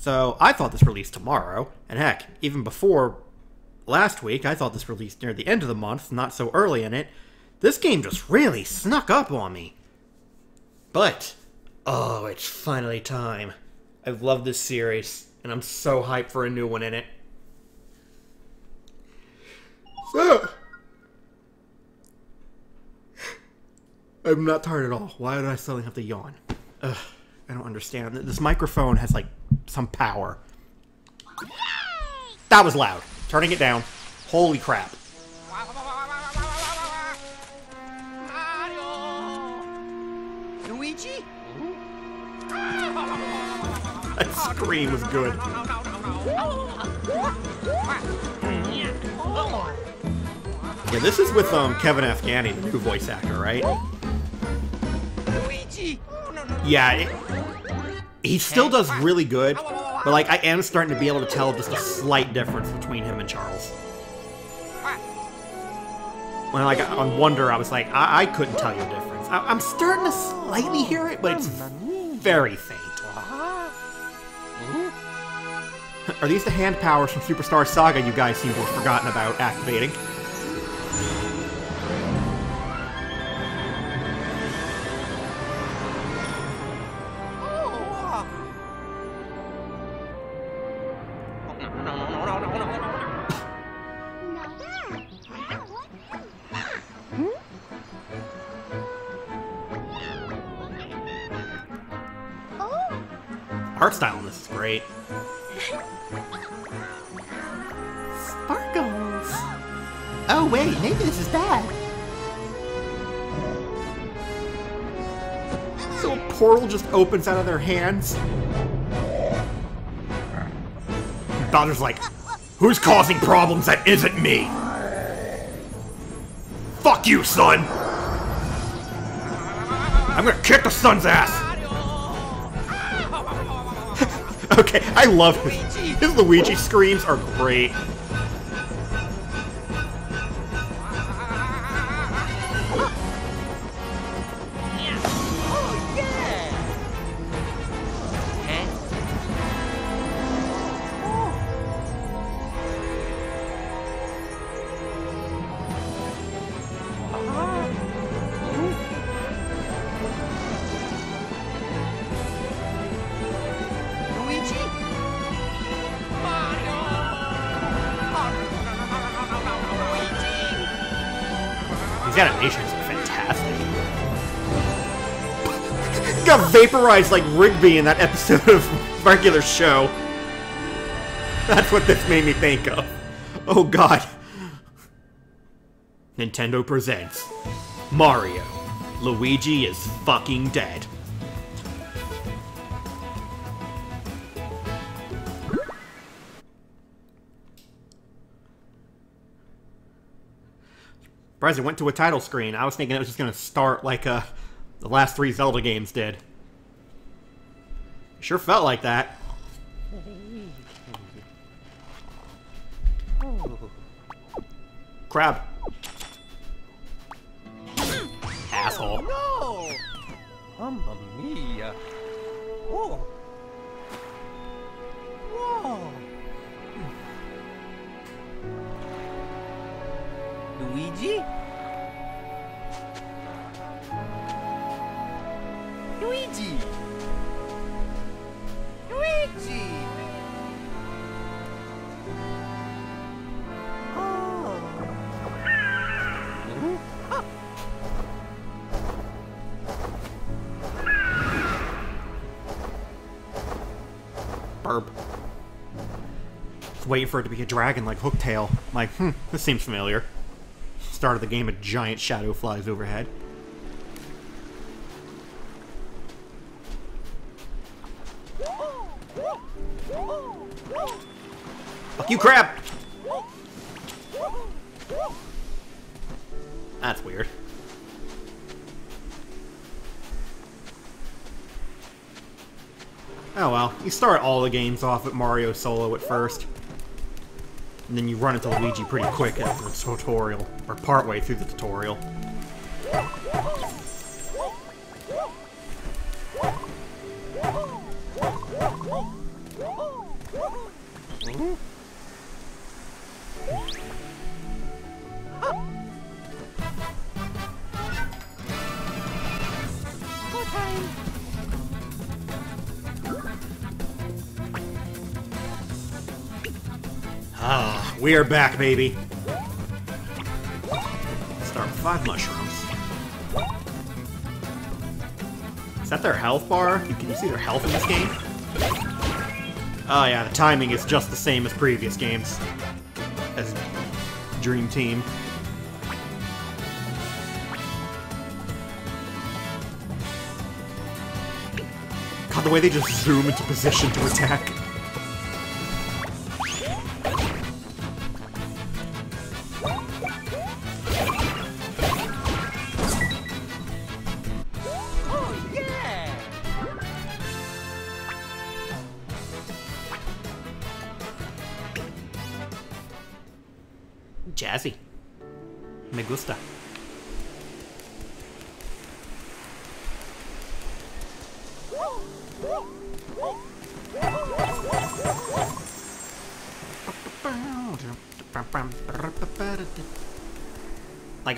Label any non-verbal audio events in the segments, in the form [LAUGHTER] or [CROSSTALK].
So I thought this released tomorrow, and heck, even before last week, I thought this released near the end of the month, not so early in it. This game just really snuck up on me. But, oh, it's finally time. I've loved this series, and I'm so hyped for a new one in it. So, I'm not tired at all. Why did I suddenly have to yawn? Ugh, I don't understand. This microphone has, like, some power. That was loud. Turning it down. Holy crap. Luigi? That scream was good. Yeah, this is with um Kevin Afghani, the new voice actor, right? Luigi! No, Yeah, it, he still does really good, but like I am starting to be able to tell just a slight difference between him and Charles. When like on Wonder, I was like, I, I couldn't tell you the difference. I, I'm starting to slightly hear it, but it's very faint. Are these the hand powers from Superstar Saga you guys seem to have forgotten about activating? Opens out of their hands. Bowser's like, Who's causing problems that isn't me? Fuck you, son! I'm gonna kick the son's ass! [LAUGHS] okay, I love his, his Luigi screams are great. Animations are fantastic. [LAUGHS] Got vaporized like Rigby in that episode of [LAUGHS] regular show. That's what this made me think of. Oh god. Nintendo presents Mario. Luigi is fucking dead. Surprised it went to a title screen. I was thinking it was just gonna start like uh, the last three Zelda games did. Sure felt like that. Crab. Asshole. No! Luigi? Luigi! Luigi! Oh! Just waiting for it to be a dragon like Hooktail. Like, hmm, this seems familiar. Start of the game, a giant shadow flies overhead. Fuck you, crab! That's weird. Oh well, you start all the games off at Mario Solo at first. And then you run into Luigi pretty quick after the tutorial, or partway through the tutorial. Ah, we're back, baby. Start with five mushrooms. Is that their health bar? Can you see their health in this game? Oh yeah, the timing is just the same as previous games. As Dream Team. God, the way they just zoom into position to attack.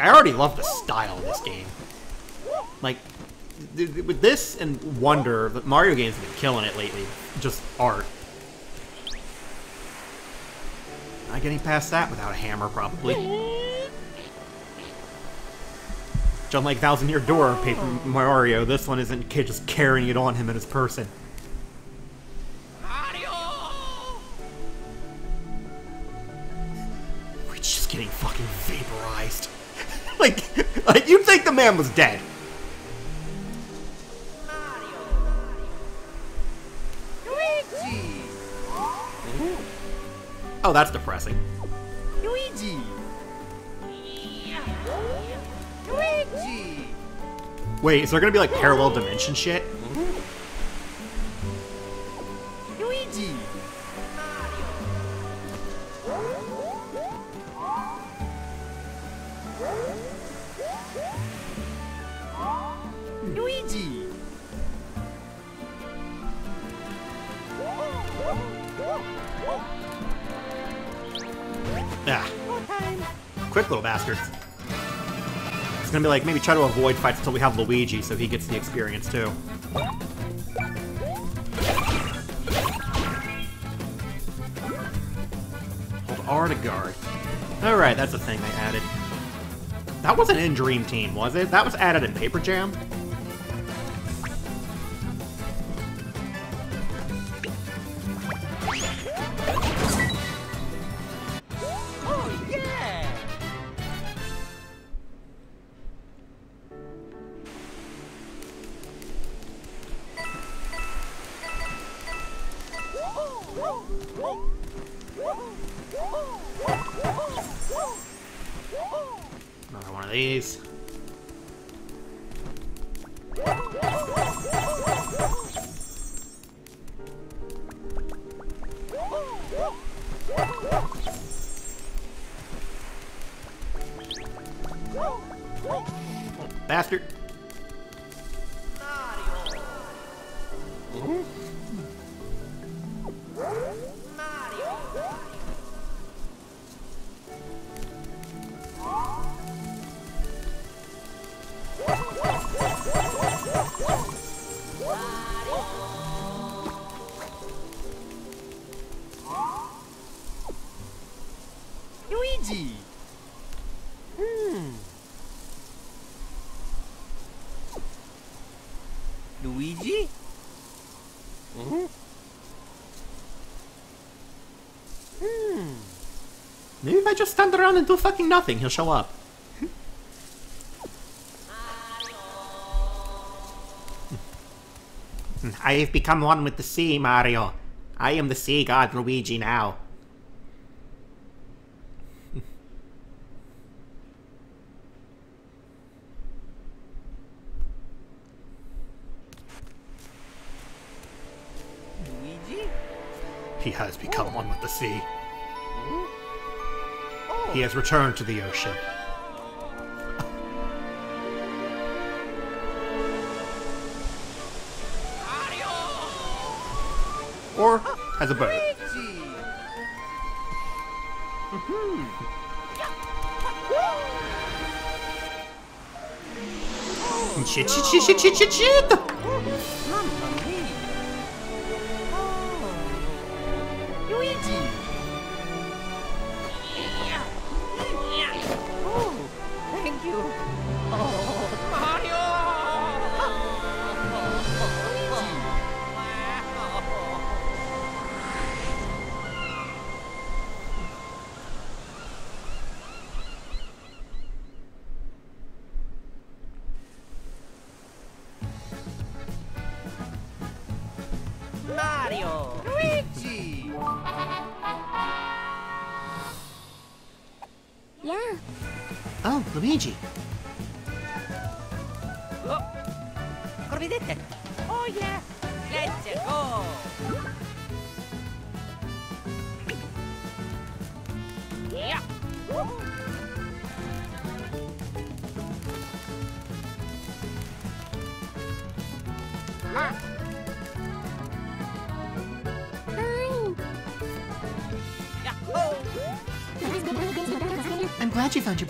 I already love the style of this game. Like, th- th- with this and Wonder, the Mario games have been killing it lately. Just art. Not getting past that without a hammer, probably. Which, unlike Thousand Year Door Paper Mario, this one isn't kid just carrying it on him in his person. Man was dead. Oh, that's depressing. Luigi! Luigi! Wait, is there gonna be like parallel dimension shit? Like maybe try to avoid fights until we have Luigi so he gets the experience too. Hold R to guard. Alright, that's a thing they added. That wasn't in Dream Team, was it? That was added in Paper Jam? Bastard. Luigi! Around and do fucking nothing, he'll show up. [LAUGHS] I have become one with the sea, Mario. I am the sea god Luigi now. [LAUGHS] Luigi? He has become one with the sea. He has returned to the ocean. Or as a bird. Mm-hmm. Shit, shit, shit, shit, shit, shit, shit!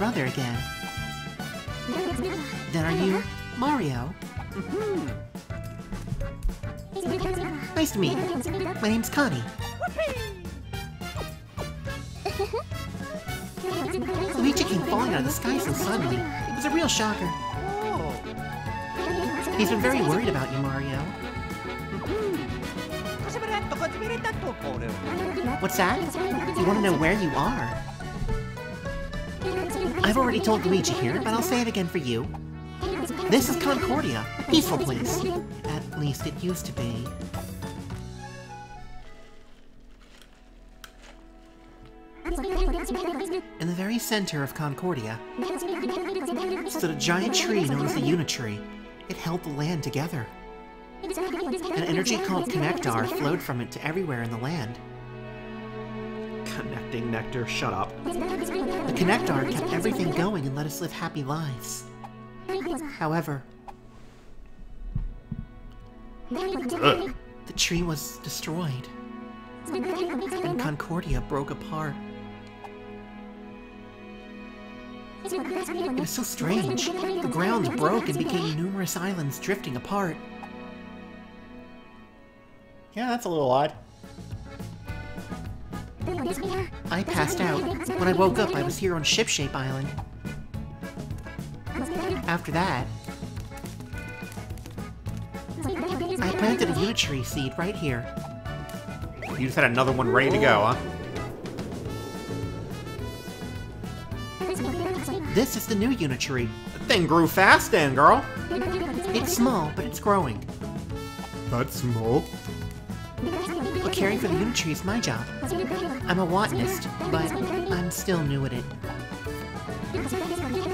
Brother again. Then are you Mario? Nice to meet you. My name's Connie. Luigi came falling out of the sky so suddenly. It was a real shocker. He's been very worried about you, Mario. What's that? You want to know where you are? I've already told Luigi here, but I'll say it again for you. This is Concordia, a peaceful place. At least it used to be. In the very center of Concordia stood a giant tree known as the Unitree. It held the land together. An energy called Connectar flowed from it to everywhere in the land. Connecting nectar, shut up. The Connectar kept everything going and let us live happy lives. However, the tree was destroyed, and Concordia broke apart. It was so strange. The grounds broke and became numerous islands drifting apart. Yeah, that's a little odd. I passed out. When I woke up, I was here on Shipshape Island. After that, I planted a Unitree seed right here. You just had another one ready to go, huh? This is the new Unitree. The thing grew fast then, girl. It's small, but it's growing. That's small? Caring for the Unitree is my job. I'm a botanist, but I'm still new at it.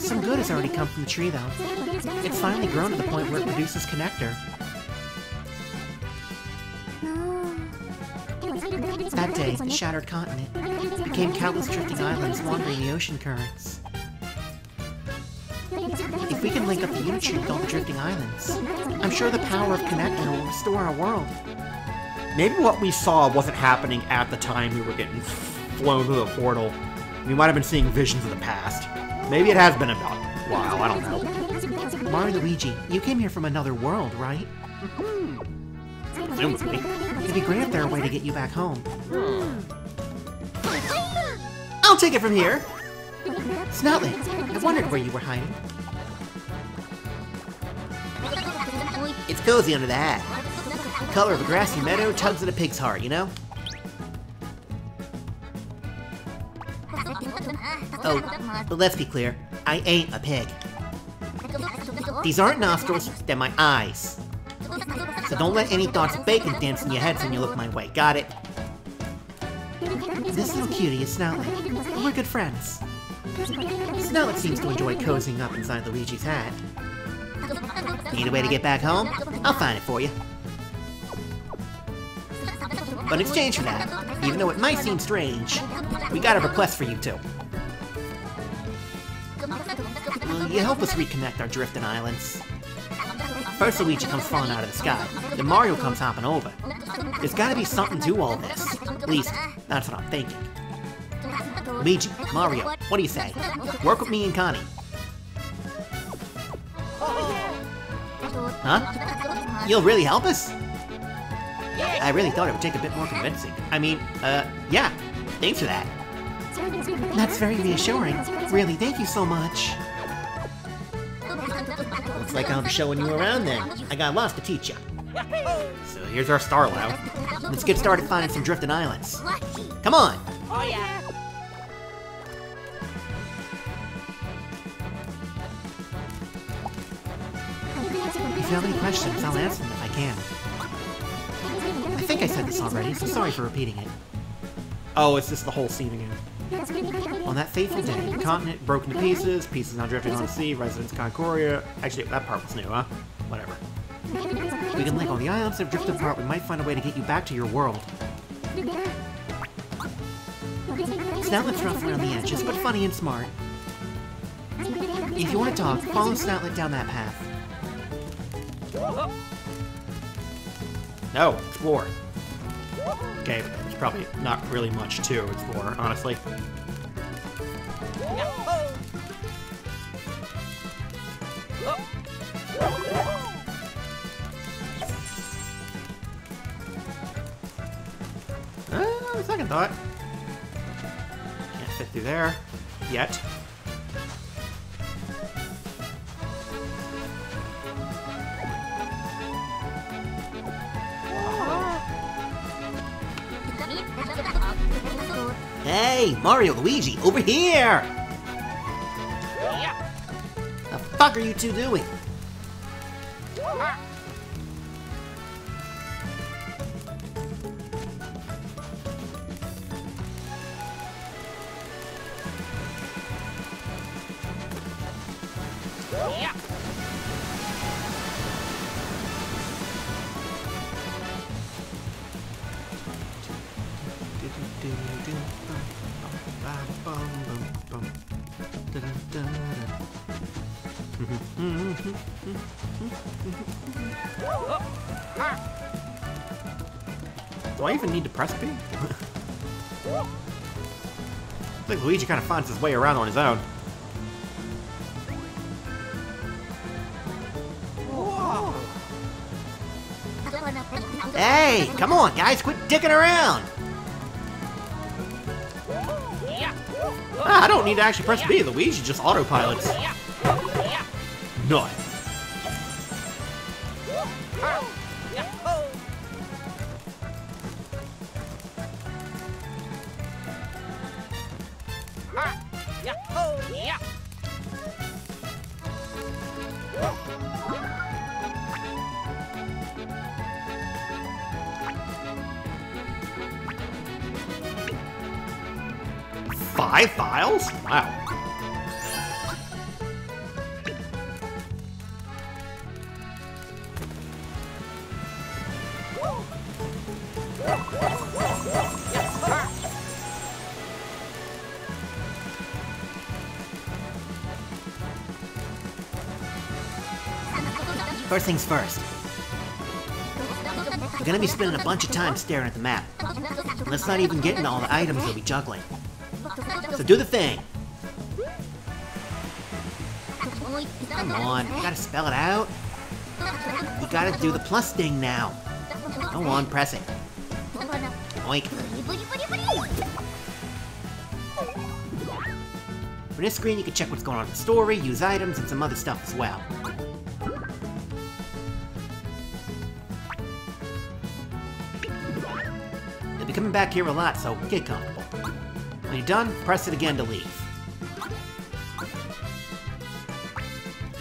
Some good has already come from the tree, though. It's finally grown to the point where it produces Connectar. That day, the shattered continent became countless drifting islands wandering the ocean currents. If we can link up the Unitree with all the drifting islands, I'm sure the power of Connectar will restore our world. Maybe what we saw wasn't happening at the time we were getting flown through the portal. We might have been seeing visions of the past. Maybe it has been a while, I don't know. Mario Luigi, you came here from another world, right? Presumably. It'd be great if there were a way to get you back home. Hmm. I'll take it from here! Snoutlet, I wondered where you were hiding. It's cozy under the. Color of a grassy meadow tugs at a pig's heart, you know? Oh, but let's be clear. I ain't a pig. These aren't nostrils, they're my eyes. So don't let any thoughts of bacon dance in your heads when you look my way, got it? This little cutie is Snoutlet. We're good friends. Snoutlet seems to enjoy cozying up inside Luigi's hat. Need a way to get back home? I'll find it for you. But in exchange for that, even though it might seem strange, we got a request for you two. Will you help us reconnect our drifting islands? First Luigi comes falling out of the sky, then Mario comes hopping over. There's gotta be something to all this. At least, that's what I'm thinking. Luigi, Mario, what do you say? Work with me and Connie. Huh? You'll really help us? I really thought it would take a bit more convincing. I mean, uh, yeah. Thanks for that. That's very reassuring. Really, thank you so much. Looks like I'll be showing you around then. I got lots to teach you. So here's our star. Let's get started finding some drifting islands. Come on! Oh yeah. If you have any questions, I'll answer them if I can. I think I said this already, so sorry for repeating it. Oh, it's just the whole scene again. On that fateful day, the continent broke into pieces, pieces now drifting on the sea, residents of Concordia. Actually, that part was new, huh? Whatever. We can link all the islands that have drifted apart. We might find a way to get you back to your world. Snoutlet's rough around the edges, but funny and smart. If you want to talk, follow Snoutlet down that path. No, explore. Okay, there's probably not really much to explore, honestly. Uh, second thought. Can't fit through there. Yet. Hey, Mario, Luigi, over here! The fuck are you two doing? [LAUGHS] Do I even need to press B? I think Luigi kind of finds his way around on his own. Hey, come on, guys, quit dicking around! I don't need to actually press B. Luigi just autopilots. Nut. Things first. You're gonna be spending a bunch of time staring at the map. And let's not even get into all the items you'll be juggling. So do the thing. Come on, you gotta spell it out. You gotta do the plus thing now. Go on, press it. Oink. For this screen, you can check what's going on in the story, use items, and some other stuff as well. Coming back here a lot, so get comfortable. When you're done, press it again to leave.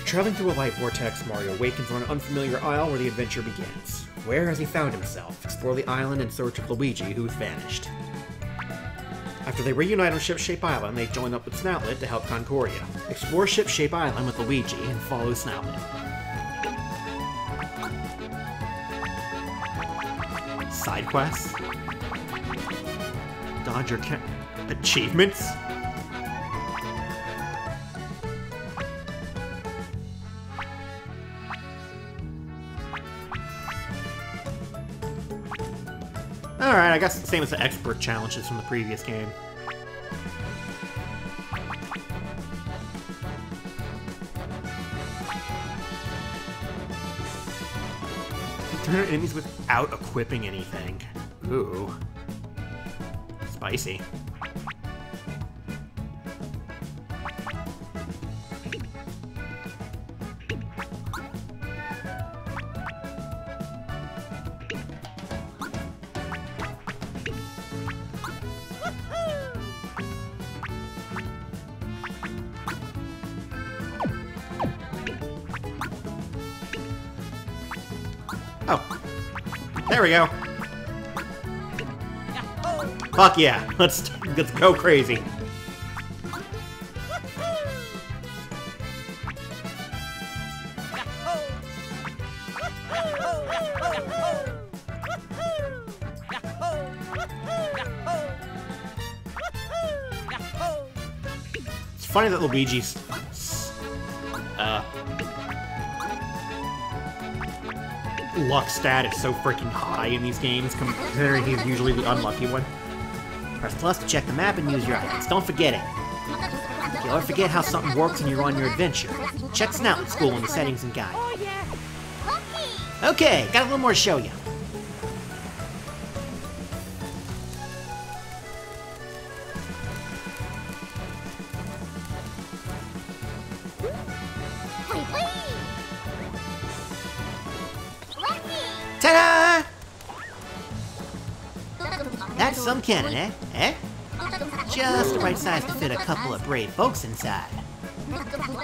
Traveling through a light vortex, Mario awakens on an unfamiliar isle where the adventure begins. Where has he found himself? Explore the island in search of Luigi, who's vanished. After they reunite on Ship-Shape Island, they join up with Snoutlet to help Concordia. Explore Ship-Shape Island with Luigi and follow Snoutlet. Side quests? Achievements? Alright, I guess the same as the expert challenges from the previous game. Turn enemies without equipping anything. Ooh. Spicy. Oh. There we go. Fuck yeah. [LAUGHS] Let's let's go crazy. It's funny that Luigi's uh luck stat is so freaking high in these games, considering he's usually the unlucky one. Press plus to check the map and use your items. Don't forget it. If you ever forget how something works when you're on your adventure, check Snout in school in the settings and guide. Oh. Okay, got a little more to show you. Wait, wait. Lucky. Ta-da! [LAUGHS] That's some cannon, eh? Right size to fit a couple of brave folks inside.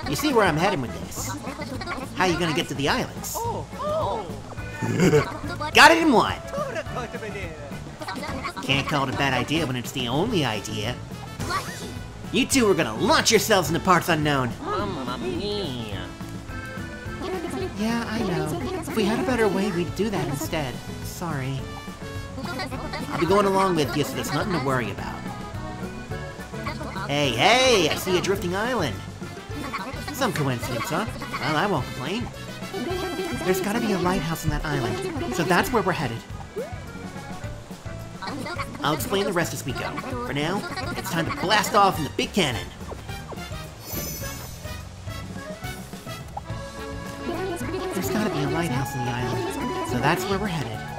You see where I'm heading with this? How you gonna get to the islands? [LAUGHS] Got it in one! Can't call it a bad idea when it's the only idea. You two are gonna launch yourselves into parts unknown. Yeah, I know. If we had a better way, we'd do that instead. Sorry. I'll be going along with you, so there's nothing to worry about. Hey, hey, I see a drifting island. Some coincidence, huh? Well, I won't complain. There's gotta be a lighthouse on that island, so that's where we're headed. I'll explain the rest as we go. For now, it's time to blast off in the big cannon. There's gotta be a lighthouse on the island, so that's where we're headed.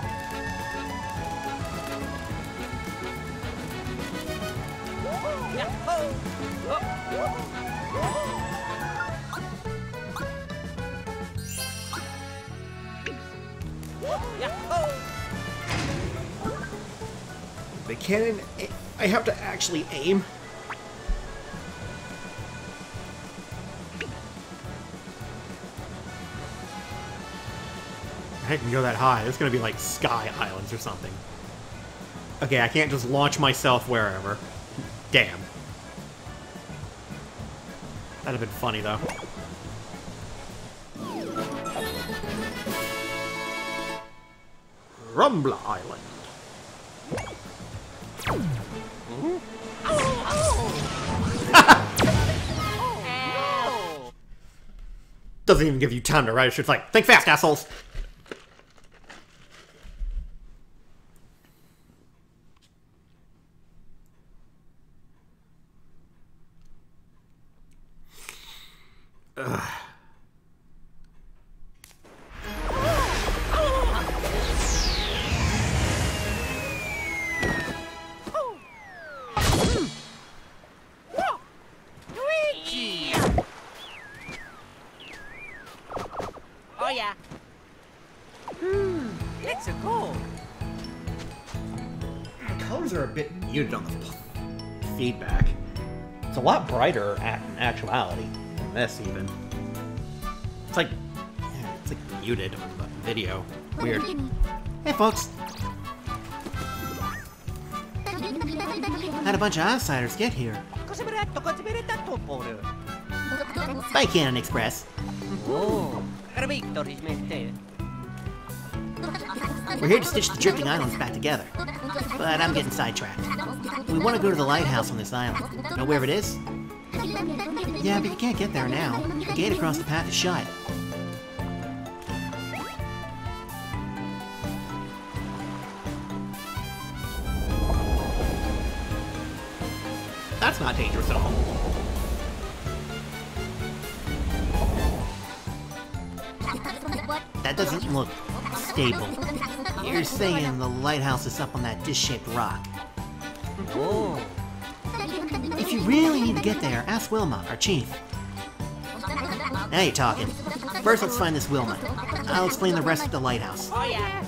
Actually aim. I can go that high. It's gonna be like Sky Islands or something. Okay, I can't just launch myself wherever. Damn. That'd have been funny though. Rumbla Island. Doesn't even give you time to write it. It's like, think fast, assholes. Brighter at, in actuality than this even. It's like it's like muted on the video. Weird. Hey folks, had a bunch of outsiders get here. Cosa mi detto? Cosa mi detto pure? By Cannon Express. Oh. Herr Victor smette. We're here to stitch the drifting islands back together. But I'm getting sidetracked. We want to go to the lighthouse on this island. Know where it is? Yeah, but you can't get there now. The gate across the path is shut. That's not dangerous at all. That doesn't look stable. You're saying the lighthouse is up on that dish-shaped rock. Oh. If you really need to get there, ask Willma, our chief. Now you're talking. First, let's find this Willma. I'll explain the rest of the lighthouse. Oh yeah.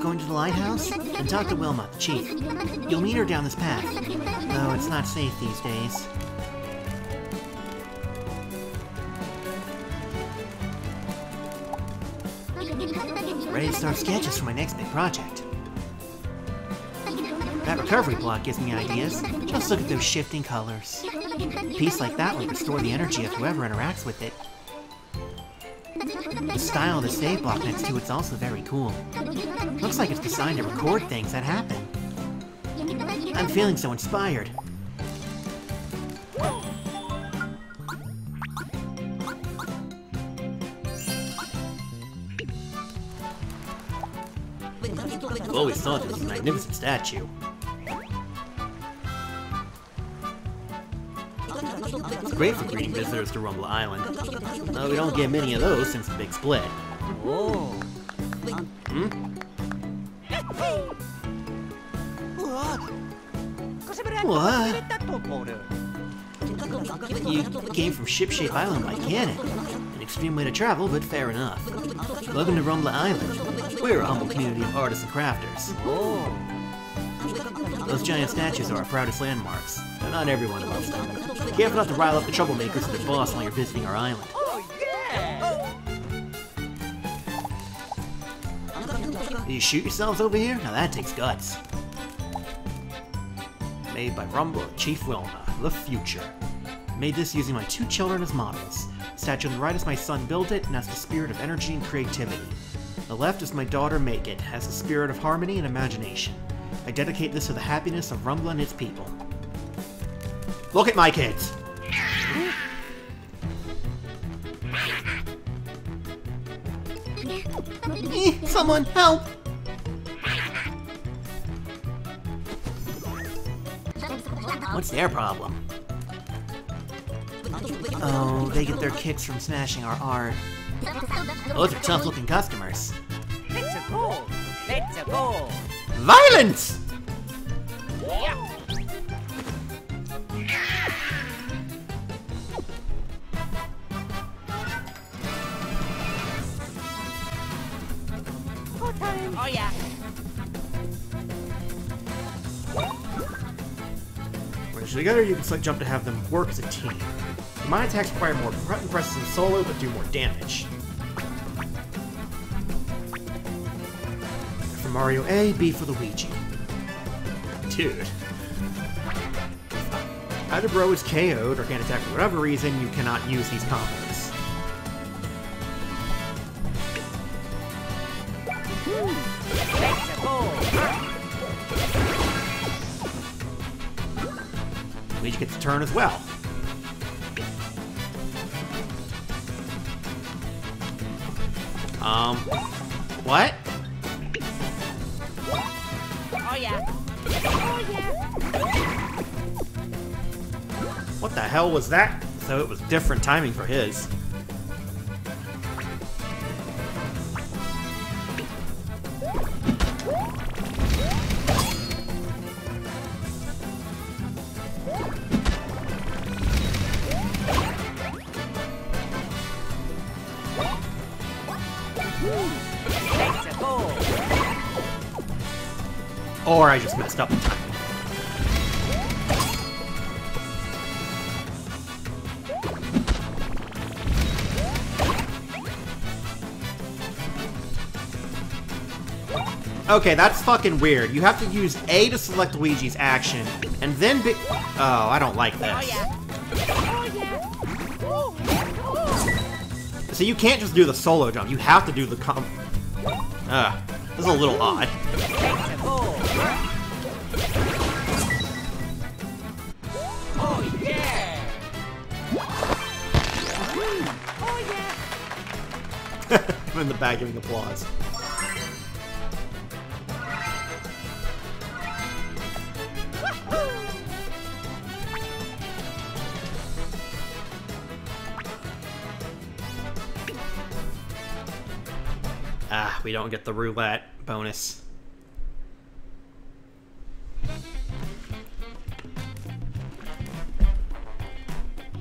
Going to the lighthouse? Then talk to Willma, the chief. You'll meet her down this path, though it's not safe these days. Ready to start sketches for my next big project. That recovery block gives me ideas. Just look at those shifting colors. A piece like that will restore the energy of whoever interacts with it. The style of the save block next to it's also very cool. Looks like it's designed to record things that happen. I'm feeling so inspired. I've always thought this was a magnificent statue. It's great for greeting visitors to Rumbla Island. Though we don't get many of those since the big split. Oh. What? What? You came from Shipshape Island by cannon. An extreme way to travel, but fair enough. Welcome to Rumbla Island. We're a humble community of artists and crafters. Those giant statues are our proudest landmarks, not everyone loves them. Careful not to rile up the troublemakers and the boss while you're visiting our island. Oh yeah. You shoot yourselves over here? Now that takes guts. Made by Rumbla and Chief Willma, the future. Made this using my two children as models. Statue on the right is my son built it and has the spirit of energy and creativity. The left is my daughter Make It, has the spirit of harmony and imagination. I dedicate this to the happiness of Rumbla and its people. Look at my kids! Someone help! What's their problem? Oh, they get their kicks from smashing our art. Oh, those are tough looking customers. Let's go. Let's go. Violence! Yeah. Together, you can select jump to have them work as a team. My attacks require more button presses in solo, but do more damage. For Mario A, B for Luigi. Dude. Either bro is KO'd or can't attack for whatever reason, you cannot use these combos. Turn as well. Um, what? Oh yeah. Oh yeah. What the hell was that? So it was different timing for his. Or I just messed up the timing. Okay, that's fucking weird. You have to use A to select Luigi's action, and then B- Oh, I don't like Oh this. Oh yeah. Oh, so you can't just do the solo jump, you have to do the com- Ugh, this is a little odd. back giving applause. Ah, we don't get the roulette bonus.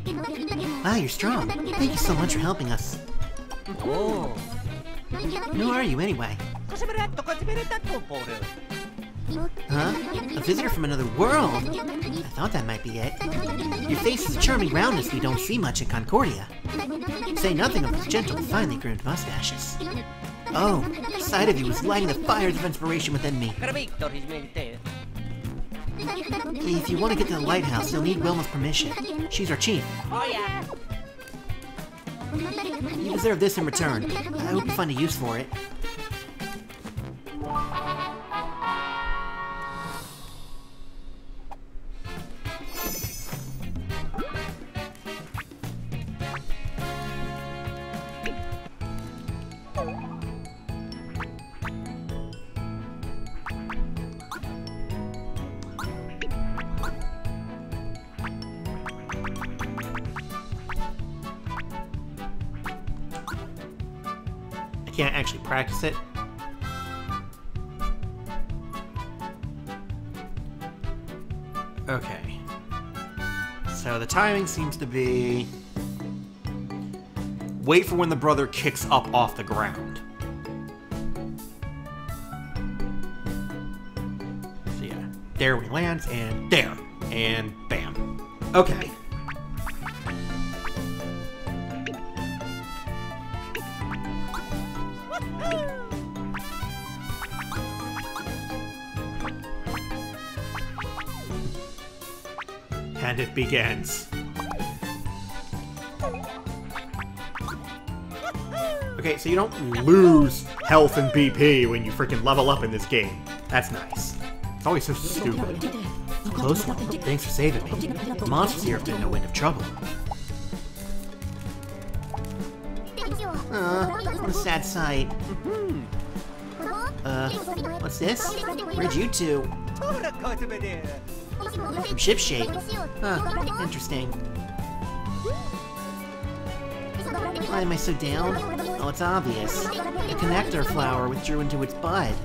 Wow, you're strong. Thank you so much for helping us. Who are you anyway? Huh? A visitor from another world? I thought that might be it. Your face is a charming roundness we don't see much in Concordia. Say nothing of those gentle, finely groomed mustaches. Oh, the sight of you is lighting the fires of inspiration within me. If you want to get to the lighthouse, you'll need Willma's permission. She's our chief. Oh yeah. You deserve this in return. I hope you find a use for it. Seems to be... Wait for when the brother kicks up off the ground. So yeah, there we lands, and there, and bam. Okay. And it begins. Okay, so you don't lose health and BP when you freaking level up in this game. That's nice. It's always so stupid. Close one. Thanks for saving me. The monsters here have been no end of trouble. Uh, what a sad sight. Uh, what's this? Where'd you two? From Shipshape. Huh, interesting. Why am I so down? Oh, it's obvious. The Connectar flower withdrew into its bud.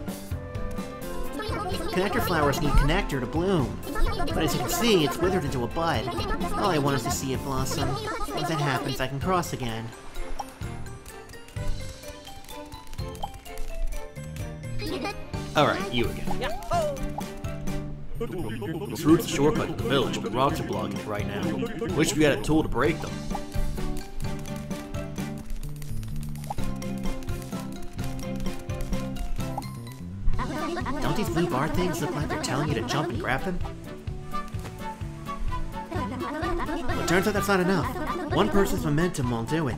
Connectar flowers need Connectar to bloom. But as you can see, it's withered into a bud. All I want is to see it blossom. Once that happens, I can cross again. Alright, you again. This route's a shortcut to the village, but rocks are blocking it right now. Wish we had a tool to break them. Bar things look like they're telling you to jump and grab them? Well, turns out that's not enough. One person's momentum won't do it.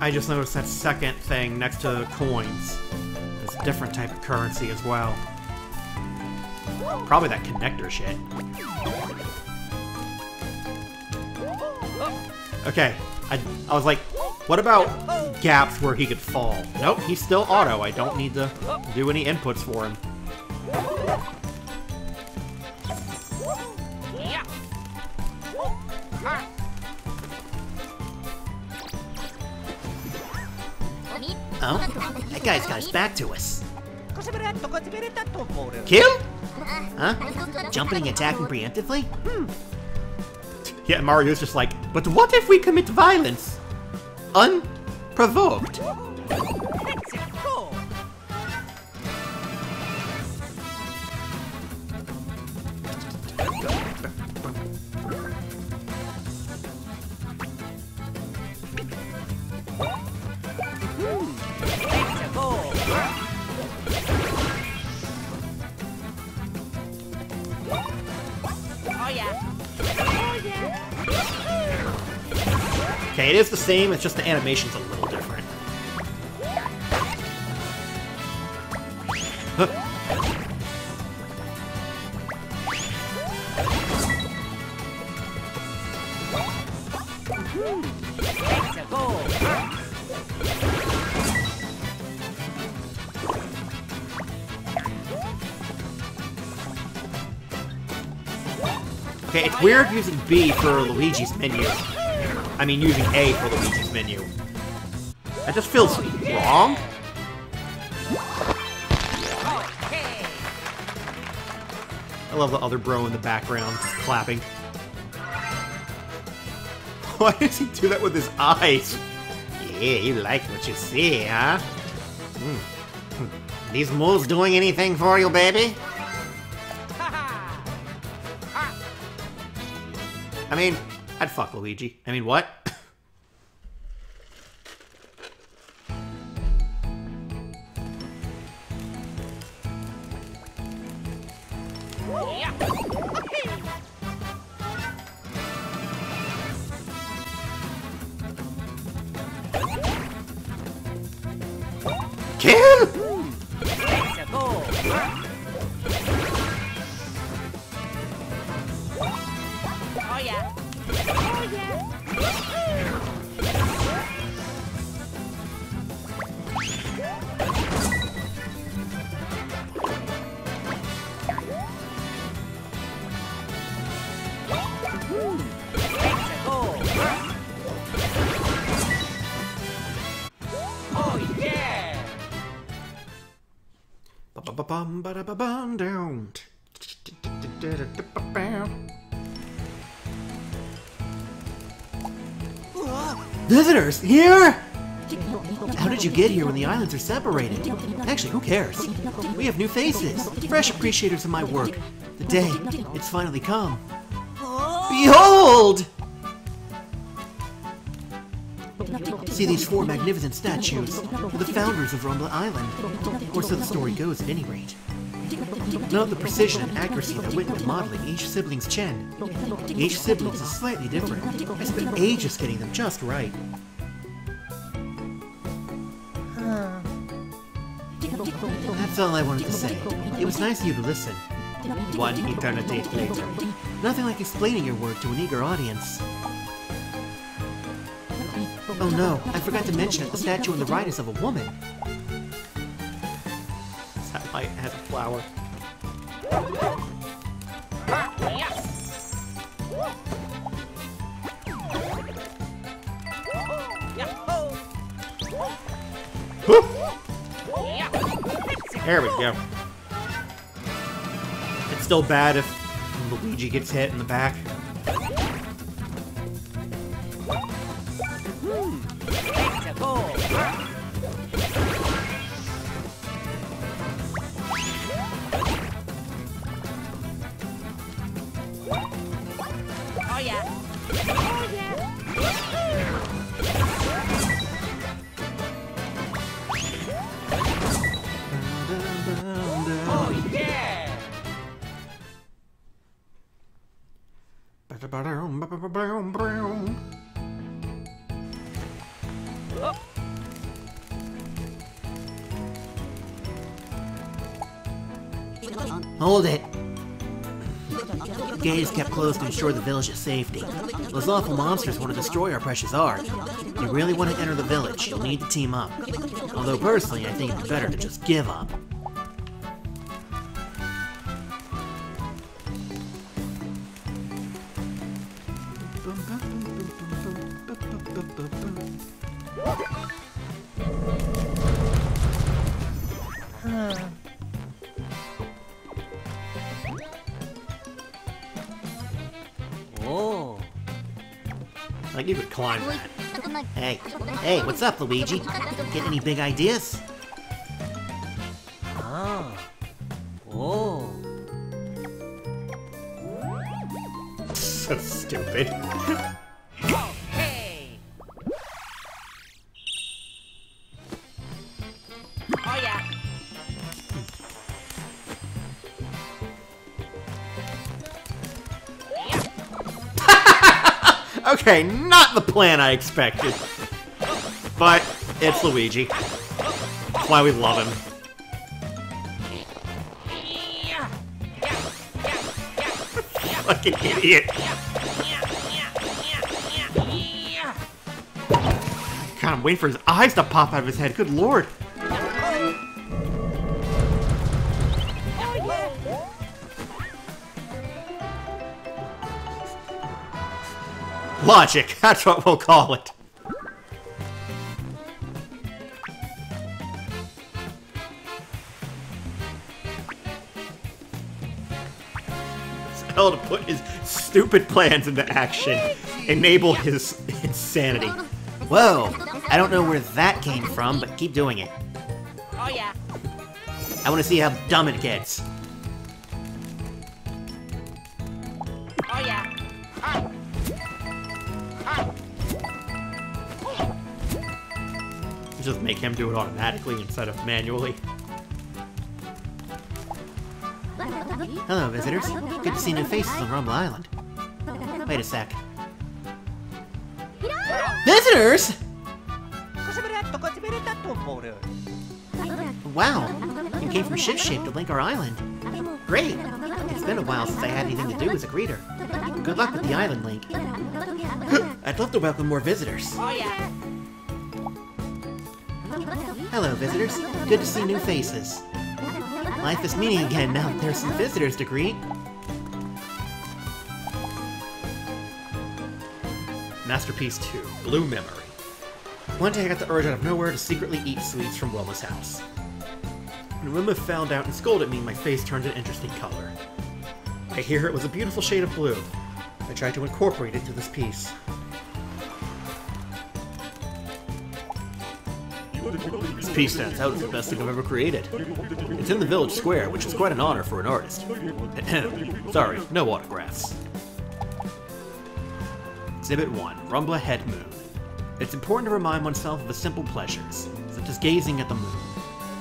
I just noticed that second thing next to the coins. Different type of currency as well. Probably that Connectar shit. Okay, I, I was like, what about gaps where he could fall? Nope, he's still auto. I don't need to do any inputs for him. Oh, that guy's got his back to us. Kill? Huh? Jumping and attacking preemptively? Hmm. Yeah, Mario's just like, but what if we commit violence? Unprovoked. Okay, it is the same, it's just the animation's a little different. Okay, it's weird using B for Luigi's menu. I mean, using A for Luigi's menu. That just feels wrong. I love the other bro in the background clapping. [LAUGHS] Why does he do that with his eyes? Yeah, you like what you see, huh? Hmm. These moves doing anything for you, baby? Fuck Luigi. I mean, what? Get here when the islands are separated? Actually, who cares? We have new faces, fresh appreciators of my work. The day, it's finally come. Behold! See these four magnificent statues? They're the founders of Rumbla Island. Or so the story goes, at any rate. Note the precision and accuracy that went into modeling each sibling's chin. Each sibling's is slightly different. I spent ages getting them just right. That's all I wanted to say. It was nice of you to listen. One eternity later. Nothing like explaining your work to an eager audience. Oh no, I forgot to mention that the statue on the right is of a woman. Satellite has a flower. There we go. It's still bad if Luigi gets hit in the back. Closed to ensure the village's safety. Those awful monsters want to destroy our precious art. If you really want to enter the village, you'll need to team up. Although personally, I think it'd better to just give up. Hey, what's up, Luigi? Get any big ideas? Ah. Oh. So stupid. Okay. Oh yeah. [LAUGHS] Okay, not the plan I expected. It's Luigi. That's why we love him. Fucking idiot. God, I'm waiting for his eyes to pop out of his head. Good lord. Logic, that's what we'll call it. Hell to put his stupid plans into action, enable his insanity. Whoa, I don't know where that came from, but keep doing it. Oh yeah. I want to see how dumb it gets. Oh yeah. Just make him do it automatically instead of manually. Hello, visitors. Good to see new faces on Rumbla Island. Wait a sec. Visitors? Wow, you came from Shipshape to link our island. Great. It's been a while since I had anything to do as a greeter. Good luck with the island link. [GASPS] I'd love to welcome more visitors. Oh yeah. Hello, visitors. Good to see new faces. Life is meeting again now that there's some visitors to greet. Masterpiece 2, Blue Memory. One day I got the urge out of nowhere to secretly eat sweets from Willma's house. When Willma found out and scolded me, my face turned an interesting color. I hear it was a beautiful shade of blue. I tried to incorporate it into this piece. Piece stands out as the best thing I've ever created. It's in the village square, which is quite an honor for an artist. [CLEARS THROAT] Sorry, no autographs. Exhibit 1 Rumbla Head Moon. It's important to remind oneself of the simple pleasures, such as gazing at the moon.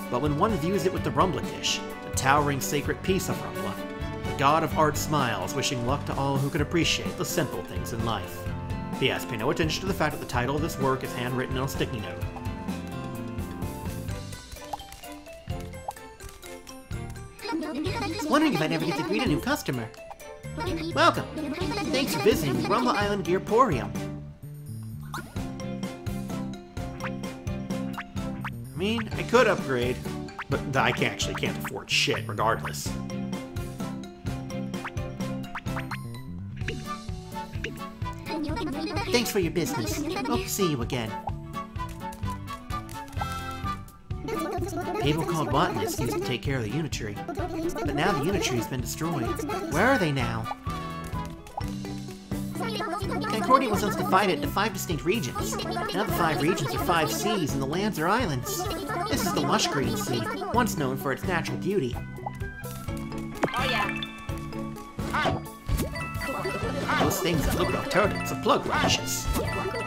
But when one views it with the Rumbla dish, the towering sacred piece of Rumbla, the god of art smiles, wishing luck to all who can appreciate the simple things in life. P.S. Pay no attention to the fact that the title of this work is handwritten on a sticky note. Wondering if I'd ever get to greet a new customer. Welcome. Thanks for visiting Rumbla Island Gearporium. I mean, I could upgrade, but I can actually can't afford shit regardless. Thanks for your business. Hope to see you again. People called botanists used to take care of the Uni-Tree. But now the Uni-Tree's been destroyed. Where are they now? Concordia was once divided into five distinct regions. Now the five regions are five seas and the lands are islands. This is the Lushgreen Sea, once known for its natural beauty. Oh yeah. Those things that look like turtles are plug radishes.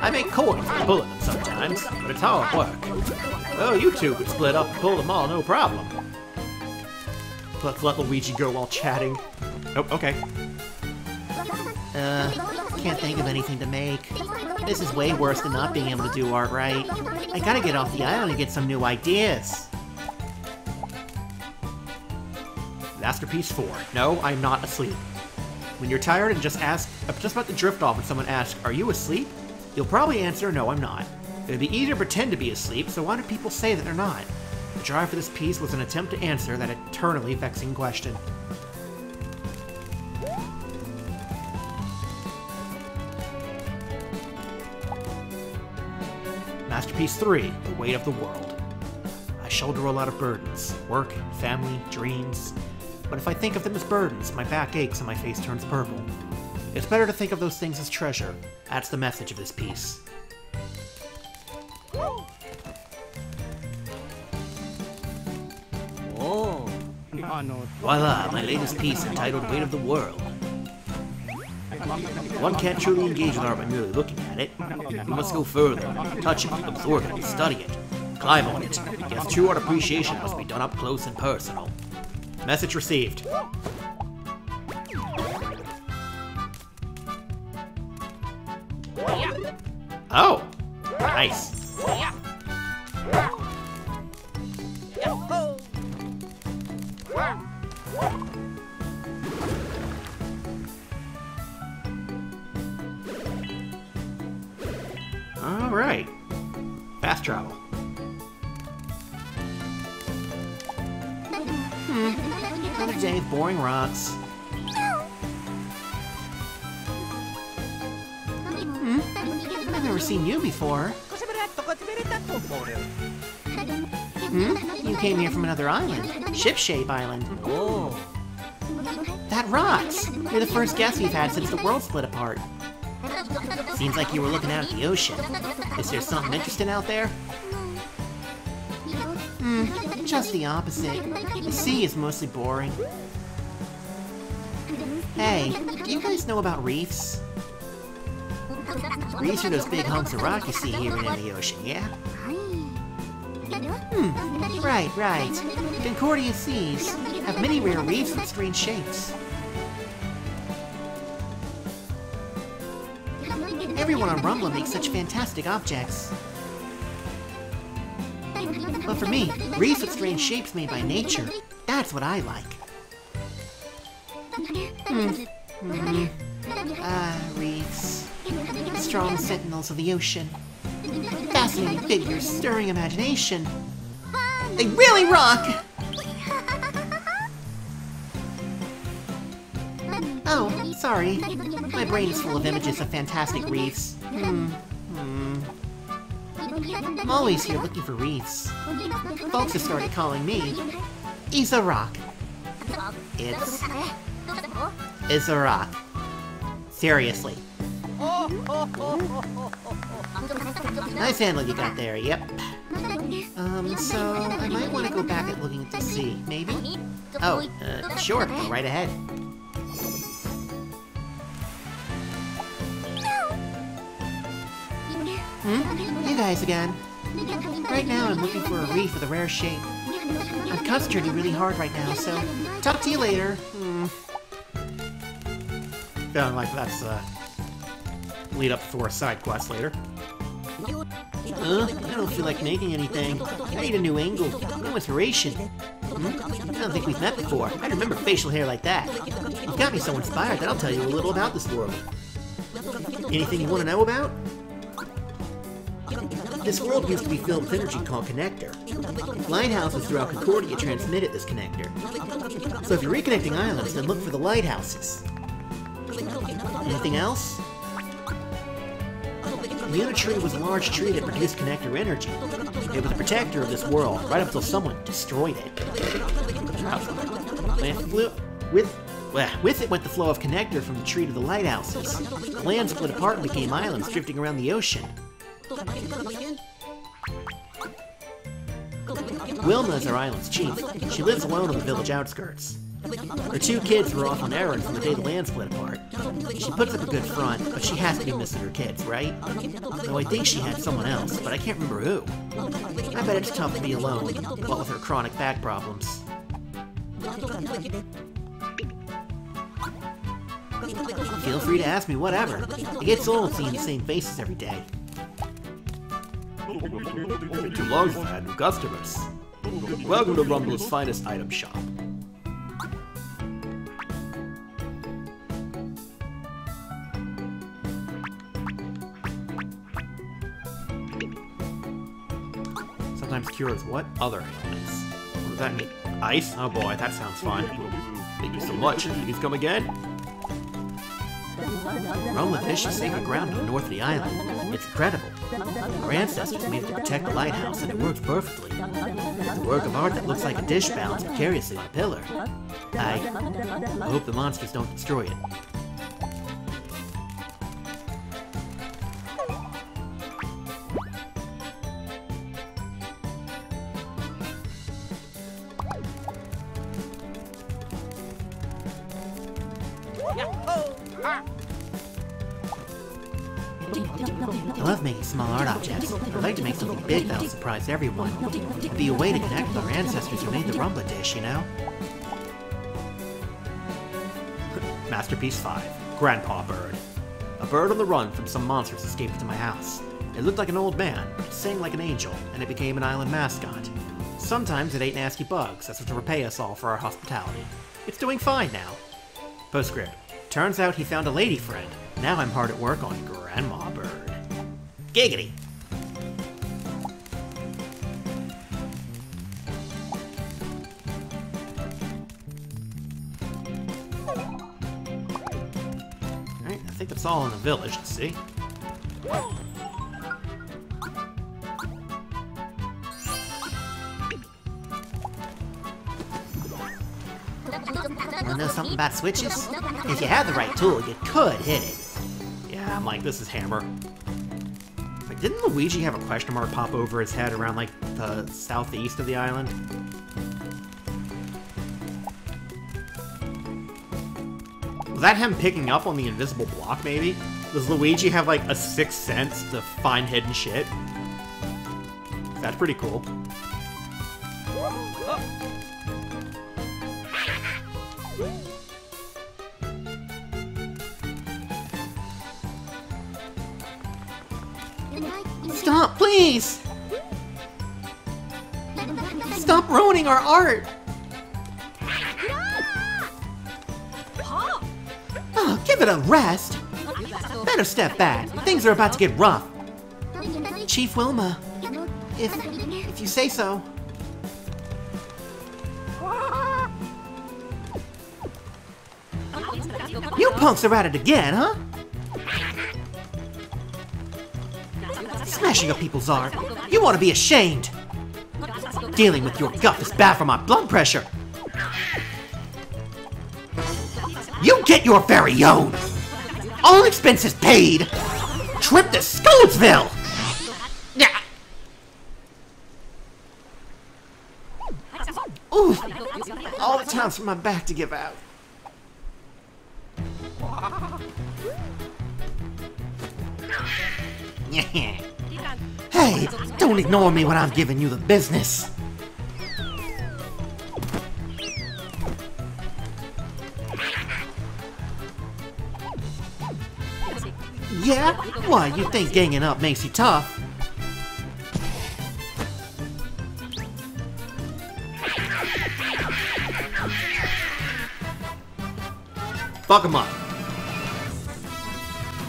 I make coin from pulling them sometimes, but it's hard work. Oh, you two could split up and pull them all, no problem. Let's let Luigi go while chatting. Oh, okay. Uh, can't think of anything to make. This is way worse than not being able to do art right. I gotta get off the island and get some new ideas. Masterpiece 4. No, I'm not asleep. When you're tired and just ask, just about to drift off and someone asks, are you asleep? You'll probably answer, no, I'm not. It'd be easier to pretend to be asleep, so why do people say that they're not? The drive for this piece was an attempt to answer that eternally vexing question. Masterpiece 3 The Weight of the World. I shoulder a lot of burdens work, family, dreams. But if I think of them as burdens, my back aches and my face turns purple. It's better to think of those things as treasure. That's the message of this piece. Oh. Voila, my latest piece entitled Weight of the World. One can't truly engage with art by merely looking at it. You must go further, touch it, absorb it, study it, climb on it. Yes, true art appreciation must be done up close and personal. Message received. Oh, nice. All right. Fast travel. Another day of boring rocks. Hmm? I've never seen you before. Hmm? You came here from another island. Shipshape Island. Oh. That rocks! You're the first guest we've had since the world split apart. Seems like you were looking out at the ocean. Is there something interesting out there? Hmm, just the opposite. The sea is mostly boring. Hey, do you guys know about reefs? Reefs are those big hunks of rock you see here in the ocean, yeah? Hmm, right, right. Concordia Seas have many rare reefs with strange shapes. Everyone on Rumbla makes such fantastic objects. But for me, reefs with strange shapes made by nature, that's what I like. Hmm. Hmm. Ah, reefs. Strong sentinels of the ocean. Fascinating figures, stirring imagination. They really rock! Oh, sorry. My brain is full of images of fantastic reefs. Hmm. I'm always here looking for reefs. Folks have started calling me Isa Rock. It's it's a rock. Seriously. Nice handle you got there, yep. Um, so I might want to go back at looking at the sea, maybe? Oh, uh, sure, go right ahead. Hmm? Guys again. Right now I'm looking for a reef with a rare shape. I'm concentrating really hard right now, so talk to you later. Hmm. Feeling like that's uh lead up for a side quest later. Uh, I don't feel like making anything. I need a new angle, new inspiration. Hmm? I don't think we've met before. I remember facial hair like that. You've got me so inspired that I'll tell you a little about this world. Anything you want to know about? This world used to be filled with energy called Connectar. Lighthouses throughout Concordia transmitted this Connectar. So if you're reconnecting islands, then look for the lighthouses. Anything else? The Uni-Tree was a large tree that produced Connectar energy. It was a protector of this world, right up until someone destroyed it. With with it went the flow of Connectar from the tree to the lighthouses. Land split apart and became islands drifting around the ocean. Willma is our island's chief. She lives alone on the village outskirts. Her two kids were off on errands from the day the land split apart. She puts up a good front, but she has to be missing her kids, right? Though I think she had someone else, but I can't remember who. I bet it's tough to be alone, what with her chronic back problems. Feel free to ask me whatever. It gets old seeing the same faces every day. Too long since I had new customers. Welcome to Rumbla's finest item shop. Sometimes cures what other ailments? What does that mean? Ice? Oh boy, that sounds fun. Thank you so much. Please come again. Rumbla Dish is sacred ground to the north of the island. It's incredible. Our ancestors made it to protect the lighthouse, and it works perfectly. It's a work of art that looks like a dish balanced precariously on a pillar. I hope the monsters don't destroy it. Something big that'll surprise everyone. It'd be a way to connect with our ancestors who made the Rumbla dish, you know? [LAUGHS] Masterpiece 5 Grandpa Bird. A bird on the run from some monsters escaped into my house. It looked like an old man, but it sang like an angel, and it became an island mascot. Sometimes it ate nasty bugs, as if to repay us all for our hospitality. It's doing fine now. Postscript. Turns out he found a lady friend. Now I'm hard at work on Grandma Bird. Giggity! All in the village to see. Wanna know something about switches? If you had the right tool, you could hit it. Yeah, I'm like, this is Hammer. Like, didn't Luigi have a question mark pop over his head around, like, the southeast of the island? That him picking up on the invisible block, maybe? Does Luigi have, like, a sixth sense to find hidden shit? That's pretty cool. Stop, please! Stop ruining our art! Give rest! Better step back. Things are about to get rough. Chief Willma, if if you say so. You punks are at it again, huh? Smashing up people's art. You ought to be ashamed. Dealing with your guff is bad for my blood pressure. You get your very own. All expenses paid. Trip to Sconesville. Yeah. Ooh, all the times for my back to give out. [LAUGHS] Hey, don't ignore me when I'm giving you the business. Why, you think ganging up makes you tough? Fuck him up.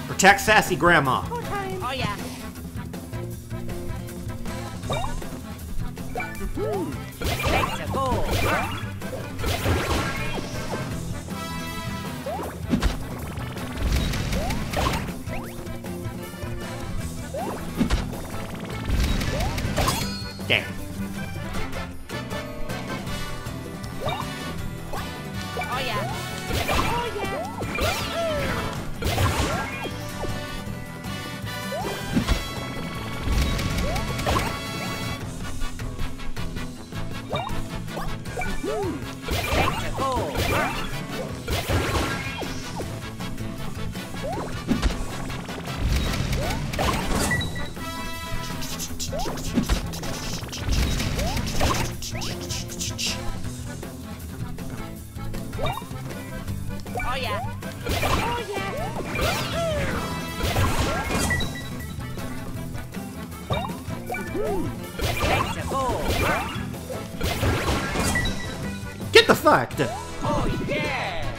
Protect sassy grandma. Fuck! Oh yeah.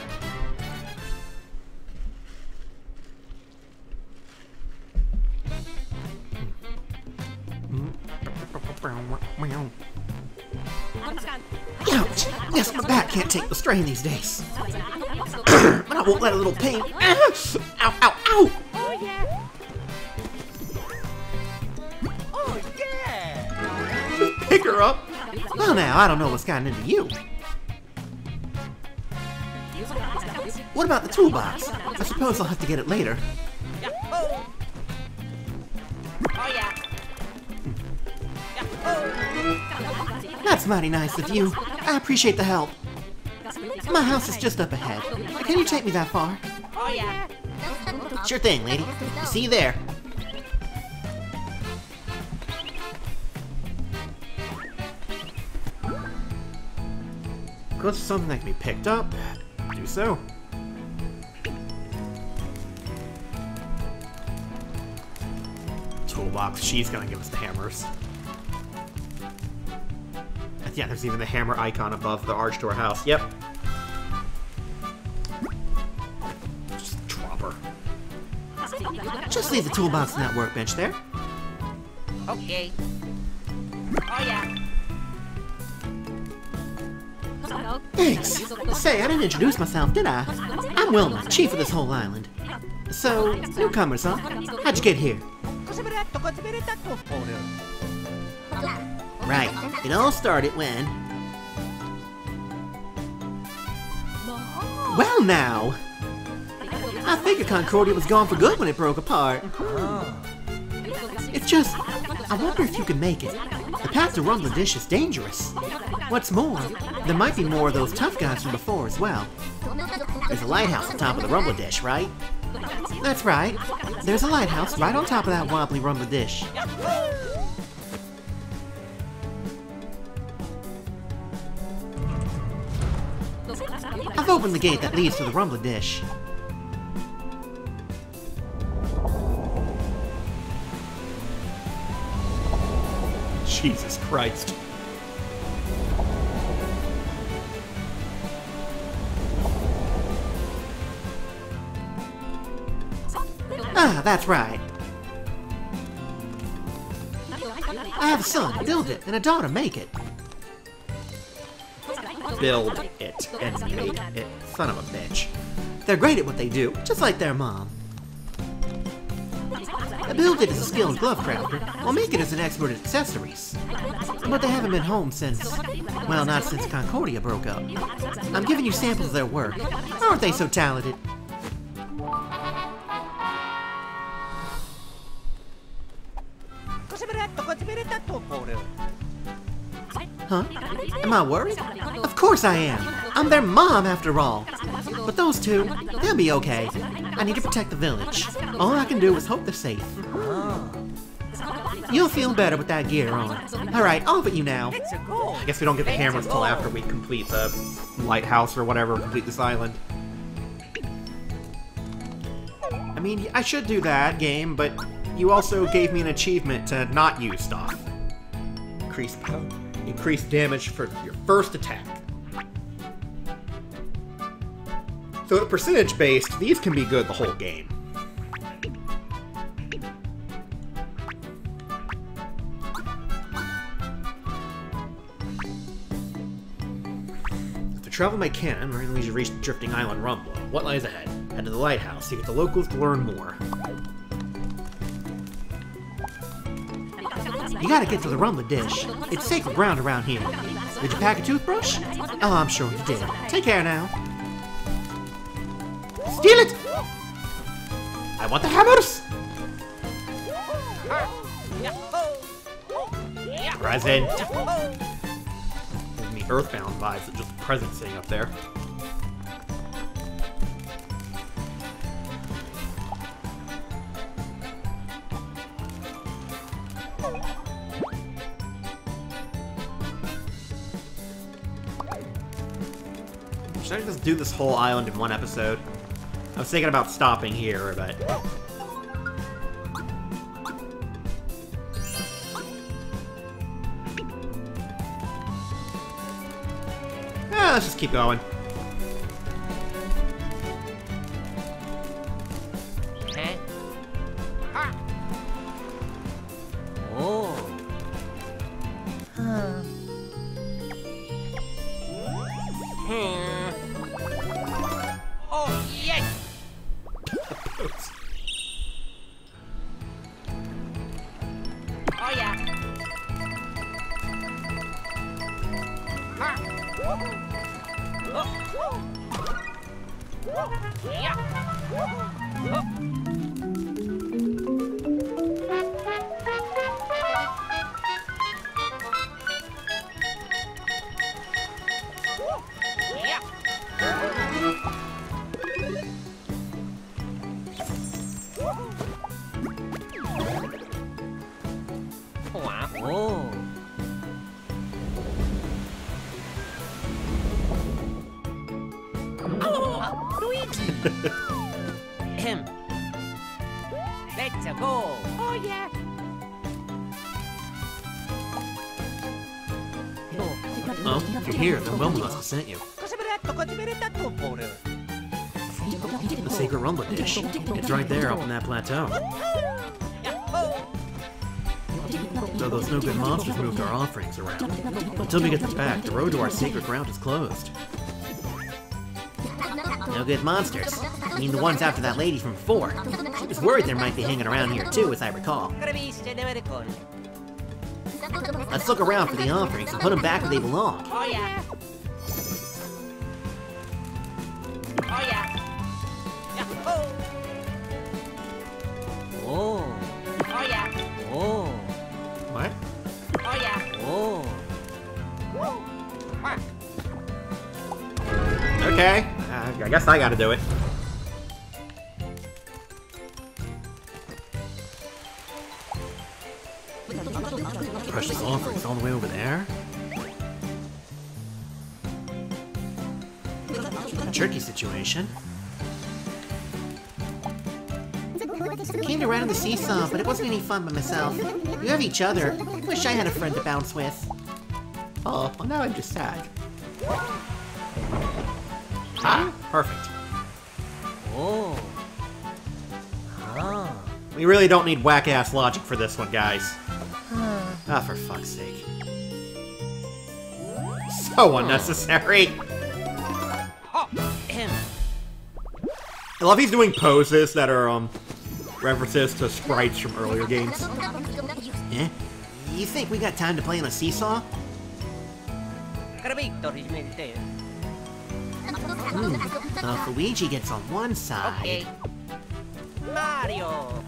Ouch! Yes, my back can't take the strain these days. [COUGHS] but I won't let a little pain. [COUGHS] Ow, ow, ow! Oh yeah. Oh yeah. Pick her up! Well, now, I don't know what's gotten into you. Toolbox? I suppose I'll have to get it later. Oh. Yeah. That's mighty nice of you. I appreciate the help. My house is just up ahead. Can you take me that far? Oh yeah. Sure thing, lady. See you there. Go to something that can be picked up. Do so. She's gonna give us the hammers. And yeah, there's even the hammer icon above the arch to our house. Yep. Just drop her. Just leave the toolbox in that workbench there. Okay. Oh yeah. Thanks. Say, I didn't introduce myself, did I? I'm Willma, chief of this whole island. So, newcomers, huh? How'd you get here? Right. It all started when. Well, now! I figured Concordia was gone for good when it broke apart. Oh. It's just, I wonder if you can make it. The path to Rumbla Dish is dangerous. What's more, there might be more of those tough guys from before as well. There's a lighthouse on top of the Rumbla Dish, right? That's right. There's a lighthouse right on top of that wobbly Rumbla Dish. I've opened the gate that leads to the Rumbla Dish. Jesus Christ. Ah, that's right. I have a son, build it, and a daughter, make it. Build it and make it. Son of a bitch. They're great at what they do, just like their mom. A build it is a skilled glove crafter, while make it is an expert at accessories. But they haven't been home since, well, not since Concordia broke up. I'm giving you samples of their work. Aren't they so talented? Huh? Am I worried? Of course I am. I'm their mom, after all. But those two, they'll be okay. I need to protect the village. All I can do is hope they're safe. You'll feel better with that gear on. Alright, off at you now. I guess we don't get the hammers till after we complete the lighthouse or whatever, complete this island. I mean, I should do that, game, but you also gave me an achievement to not use stuff. Increase, uh, increase damage for your first attack. So at percentage based, these can be good the whole game. To travel by cannon, we're going to reach Drifting Island Rumbla. What lies ahead? Head to the lighthouse to get the locals to learn more. You gotta get to the Rumbla Dish. It's sacred ground around here. Did you pack a toothbrush? Oh, I'm sure you did. Take care now. Steal it! I want the hammers! Present! Gives me Earthbound vibes, just present sitting up there. Do this whole island in one episode? I was thinking about stopping here, but... Yeah, let's just keep going. Plateau. Though those no-good monsters moved our offerings around. Until we get them back, the road to our sacred ground is closed. No good monsters. I mean the ones after that lady from before. She was worried there might be hanging around here too, as I recall. Let's look around for the offerings and put them back where they belong. Oh yeah. I guess I gotta do it. Precious offerings all the way over there. Tricky situation. Came to ride on the seesaw, but it wasn't any fun by myself. You have each other. Wish I had a friend to bounce with. Oh, well now I'm just sad. Ah, perfect. Oh. Ah. We really don't need whack-ass logic for this one, guys. Ah, for fuck's sake. So unnecessary. I love he's doing poses that are, um, references to sprites from earlier games. Eh? You think we got time to play on a seesaw? Gravito Regimente. Hmm. Uh, Luigi gets on one side. Okay. Mario.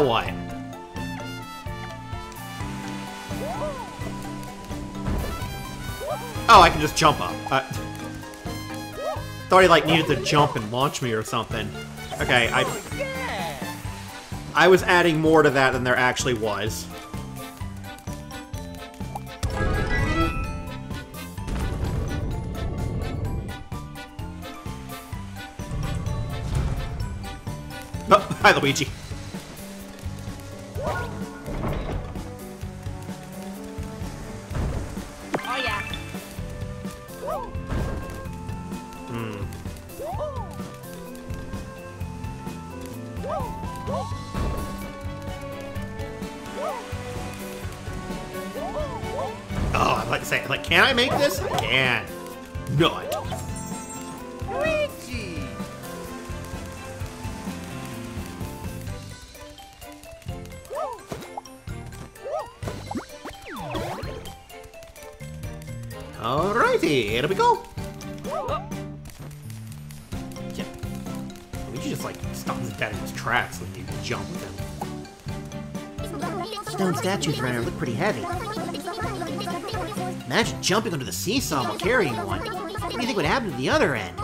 Now what? Oh, I can just jump up. Uh, thought he, like, needed to jump and launch me or something. Okay, I, I was adding more to that than there actually was. Oh, [LAUGHS] hi, Luigi. Jumping onto the seesaw while carrying one. What do you think would happen to the other end?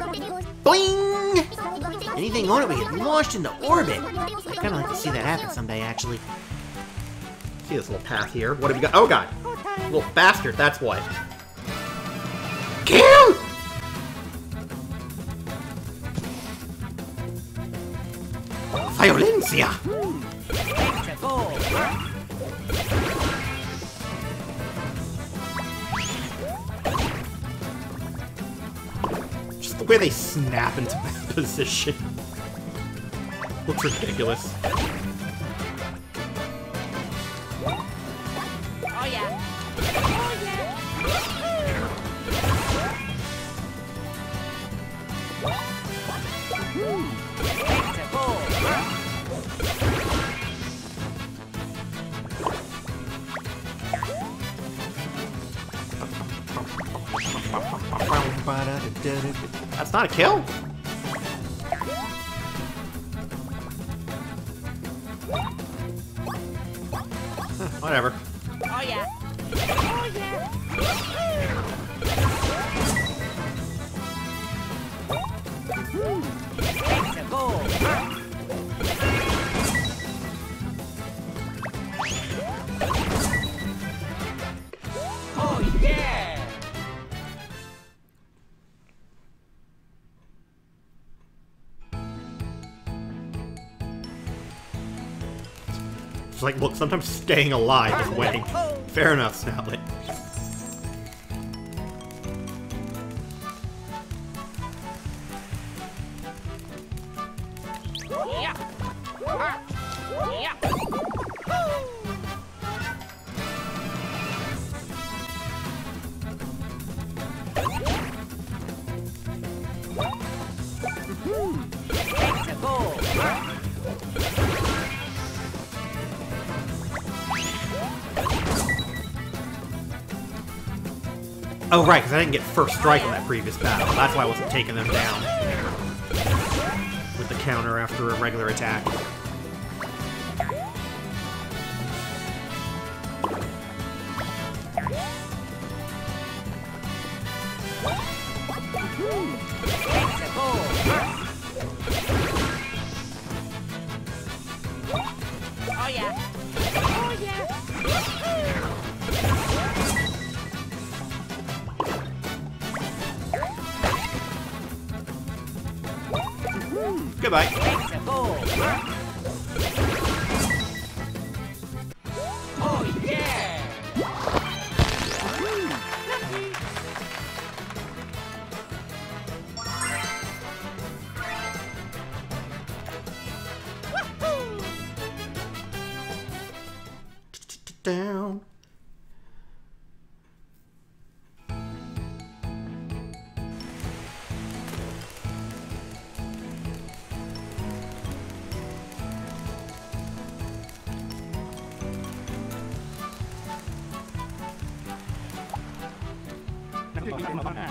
Boing! Anything on it would get launched into orbit. I'd kind of like to see that happen someday, actually. See this little path here? What have we got? Oh god! Little bastard, that's what. Kill! Violencia! The way they snap into [LAUGHS] that position. Looks ridiculous. A kill? Sometimes staying alive is winning. Fair enough, Snaplet. I didn't get first strike on that previous battle. That's why I wasn't taking them down. With the counter after a regular attack. Down.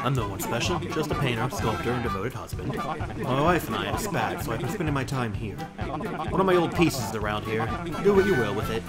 I'm no one special, just a painter, sculptor, and devoted husband. My wife and I had a spat, so I've been spending my time here. One of my old pieces is around here. Do what you will with it.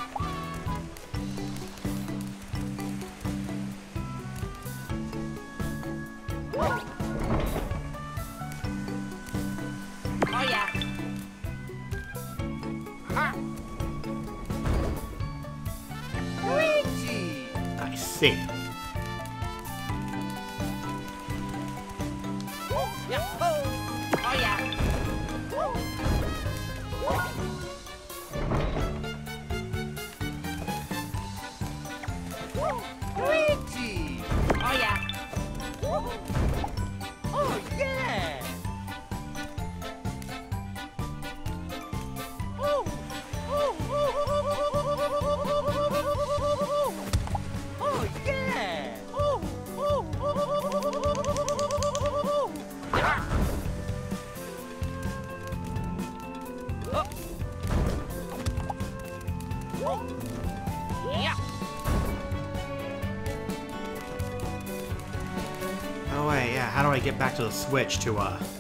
Switch to, uh...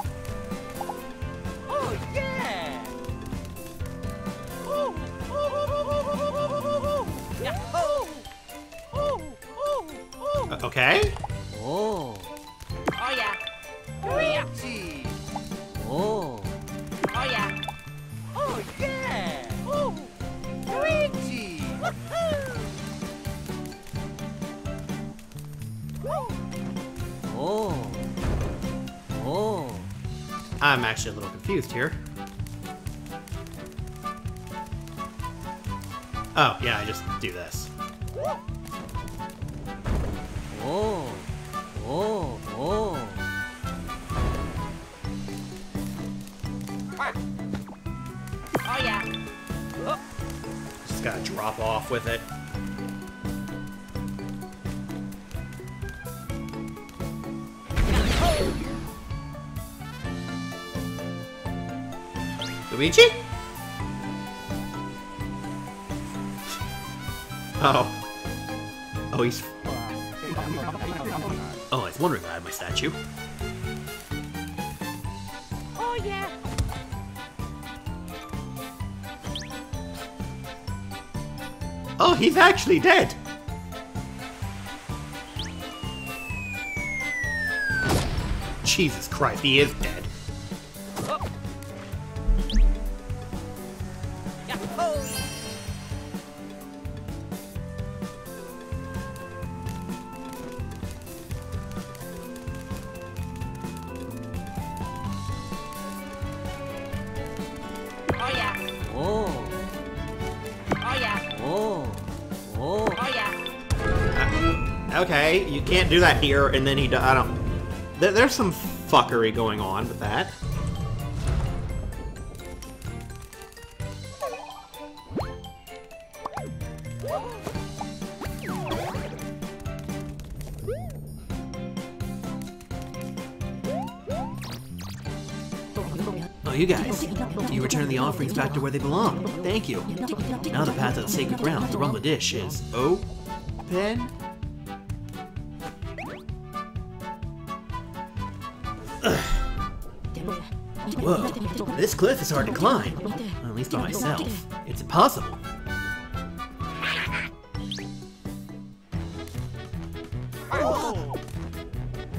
Luigi? Oh. Oh, he's... Oh, I was wondering why I had my statue. Oh yeah. Oh, he's actually dead! Jesus Christ, he is dead. Can't do that here, and then he. I don't. There, there's some fuckery going on with that. Oh, you guys. You return the offerings back to where they belong. Thank you. Now the path to the sacred ground, the Rumbla Dish, is open. This cliff is hard to climb. At least by myself. It's impossible.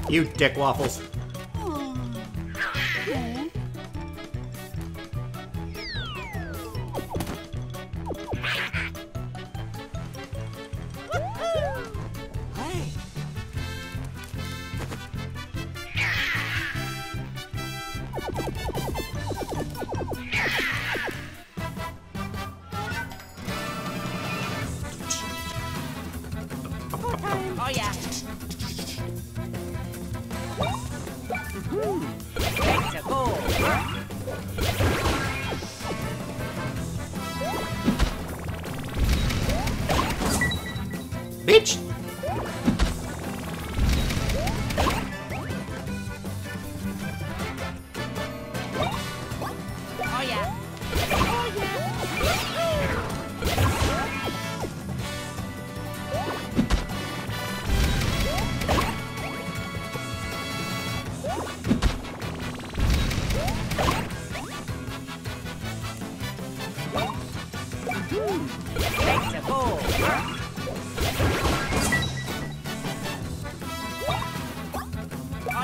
You dick waffles.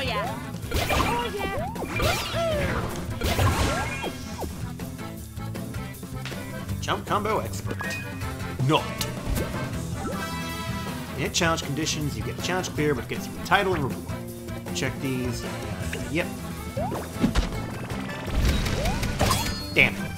Oh yeah. Jump combo expert. Not. In challenge conditions, you get the challenge clear, but gets you a title and reward. Check these. Yep. Damn it.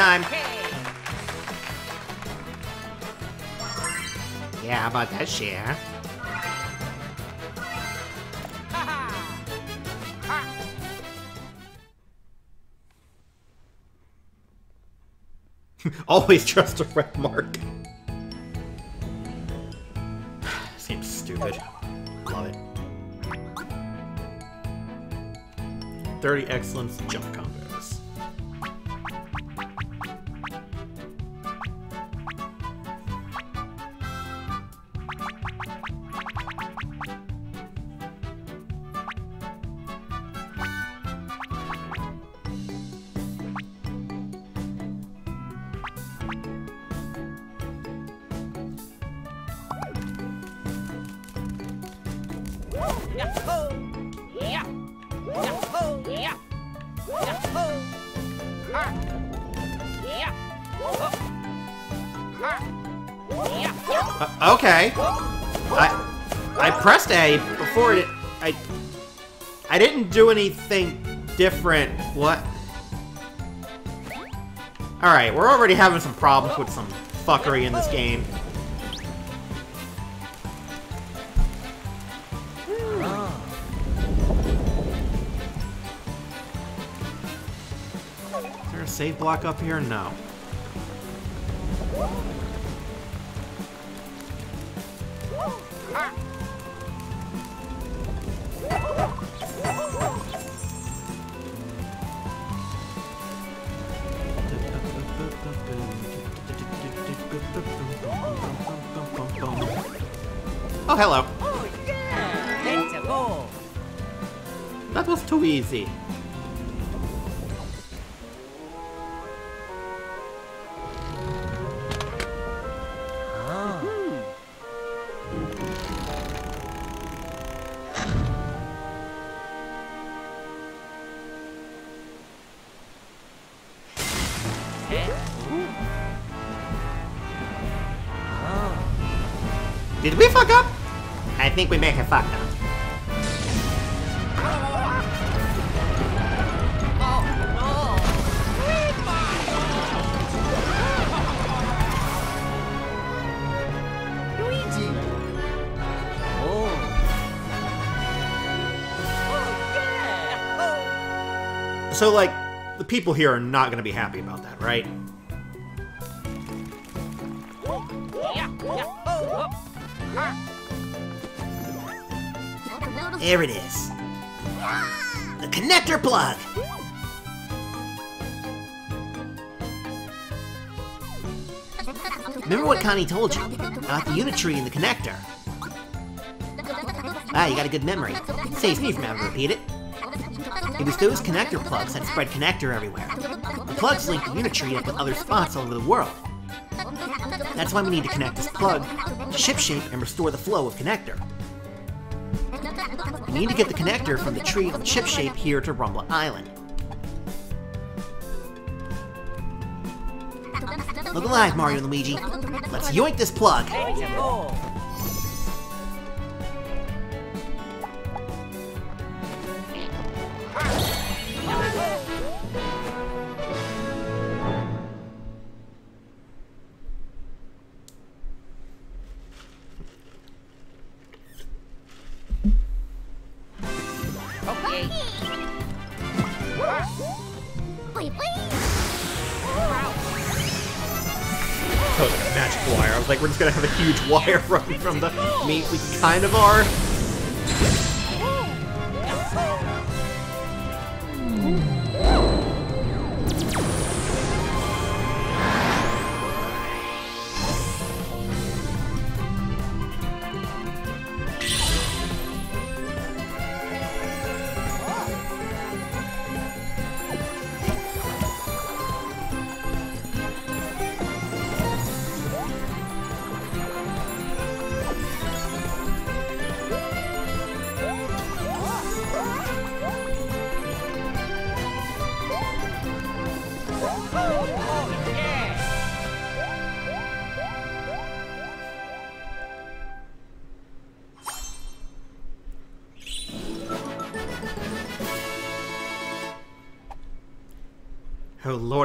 Time! Yeah, how about that ha. [LAUGHS] Always trust a red mark. [SIGHS] Seems stupid. Love it. 30 excellence jump combos. Do anything different. What? All right, we're already having some problems with some fuckery in this game. Is there a save block up here? No. easy. Ah. Did we fuck up? I think we may have fucked up. So, like, the people here are not going to be happy about that, right? There it is. The connector plug! Remember what Connie told you about the unit tree and the Connectar? Ah, you got a good memory. Saves me from having to repeat it. It was those connector plugs that spread Connectar everywhere. The plugs link the Uni-Tree up with other spots all over the world. That's why we need to connect this plug to Shipshape and restore the flow of Connectar. We need to get the Connectar from the tree on Shipshape here to Rumbla Island. Look alive, Mario and Luigi. Let's yoink this plug. We kind of are.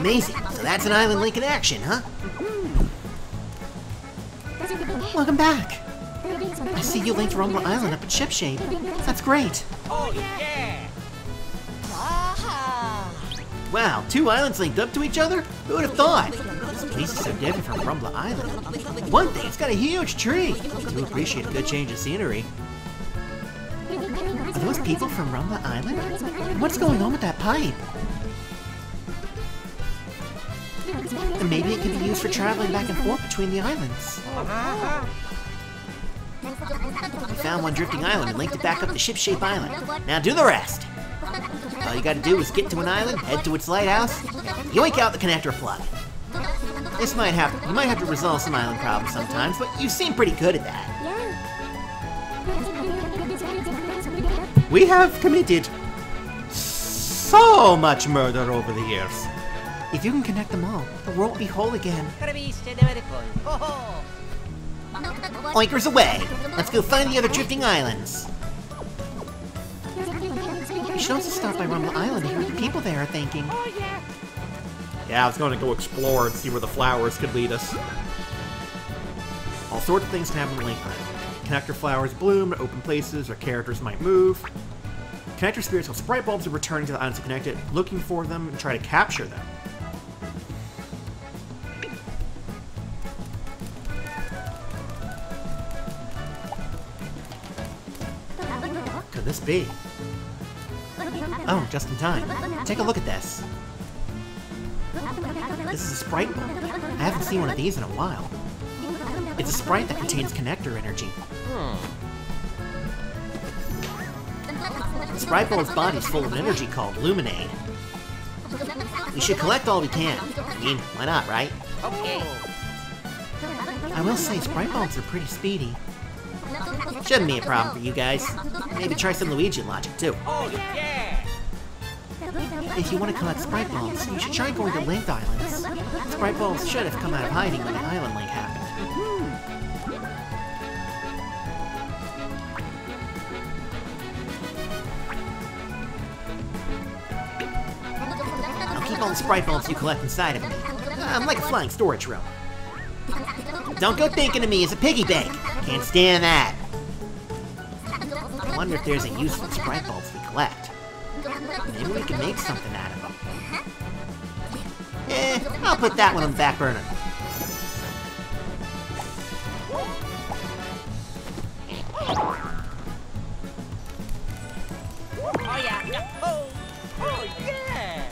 Amazing. So that's an island link in action, huh? Welcome back. I see you linked Rumbla Island up at Shipshape. That's great. Oh, yeah. Wow, two islands linked up to each other? Who would have thought? This place is so different from Rumbla Island. One thing, it's got a huge tree. I do appreciate a good change of scenery. Are those people from Rumbla Island? What's going on with that pipe? Can be used for traveling back and forth between the islands. We found one drifting island and linked it back up to Shipshape Island. Now do the rest. All you gotta do is get to an island, head to its lighthouse, yoink out the connector plug. This might have you might have to resolve some island problems sometimes, but you seem pretty good at that. We have committed so much murder over the years. If you can connect them all, the world will be whole again. Carabiste de Medicol. Oinkers away! Let's go find the other drifting islands. We should also stop by Rumbla Island to hear what the people there are thinking. oh yeah. Yeah, I was going to go explore and see where the flowers could lead us. All sorts of things can happen in Link Island. Connector flowers bloom in open places or characters might move. Connector spirits will sprite bulbs are returning to the islands connected, looking for them and try to capture them. Be? Oh, just in time. Take a look at this. This is a sprite bulb. I haven't seen one of these in a while. It's a sprite that contains Connectar energy. The Sprite Bulb's body's full of an energy called Luminade. We should collect all we can. I mean, why not, right? Okay. I will say, Sprite Bulbs are pretty speedy. Shouldn't be a problem for you guys. Maybe try some Luigi logic, too. Oh yeah. If you want to collect Sprite Bulbs, you should try going to Linked Islands. Sprite Bulbs should have come out of hiding when the Island Link happened. I'll keep all the Sprite Bulbs you collect inside of me. I'm like a flying storage room. Don't go thinking of me as a piggy bank. Can't stand that. I wonder if there's a use for the Sprite Bulbs we collect. Maybe we can make something out of them. Eh, I'll put that one on the back burner. Oh yeah. Oh. Oh yeah.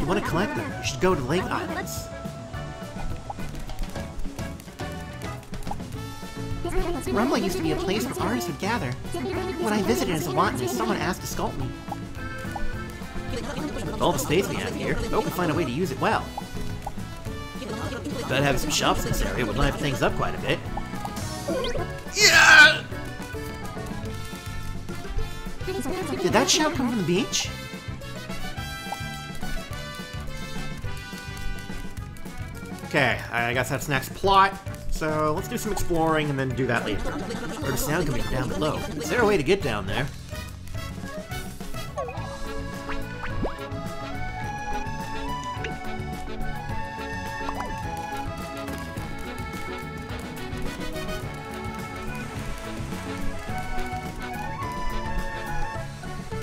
You want to collect them, you should go to Lake Islands. Rumbla used to be a place where artists would gather. When I visited as a wanton, someone asked to sculpt me. With all the space we have here, Bo can find a way to use it well. Bet having some shops in this area would liven things up quite a bit. Yeah! Did that shout come from the beach? Okay, I guess that's next plot. So let's do some exploring and then do that later. Heard a sound coming down below. Is there a way to get down there?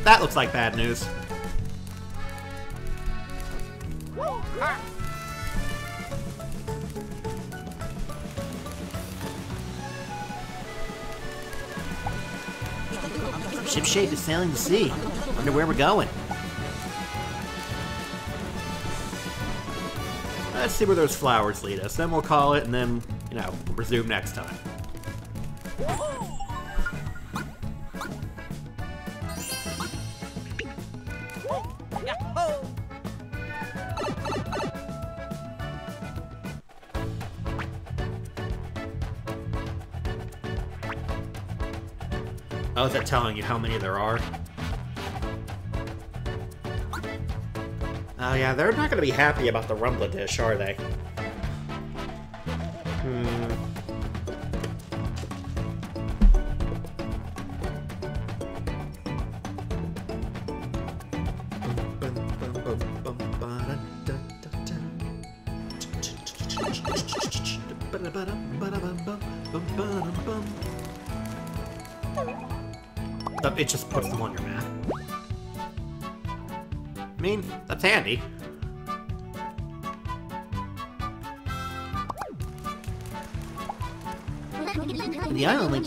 That looks like bad news. Sailing the sea. Wonder where we're going. Let's see where those flowers lead us. Then we'll call it and then, you know, resume next time. Oh, is that telling you how many there are? Oh yeah, they're not gonna be happy about the Rumbla dish, are they?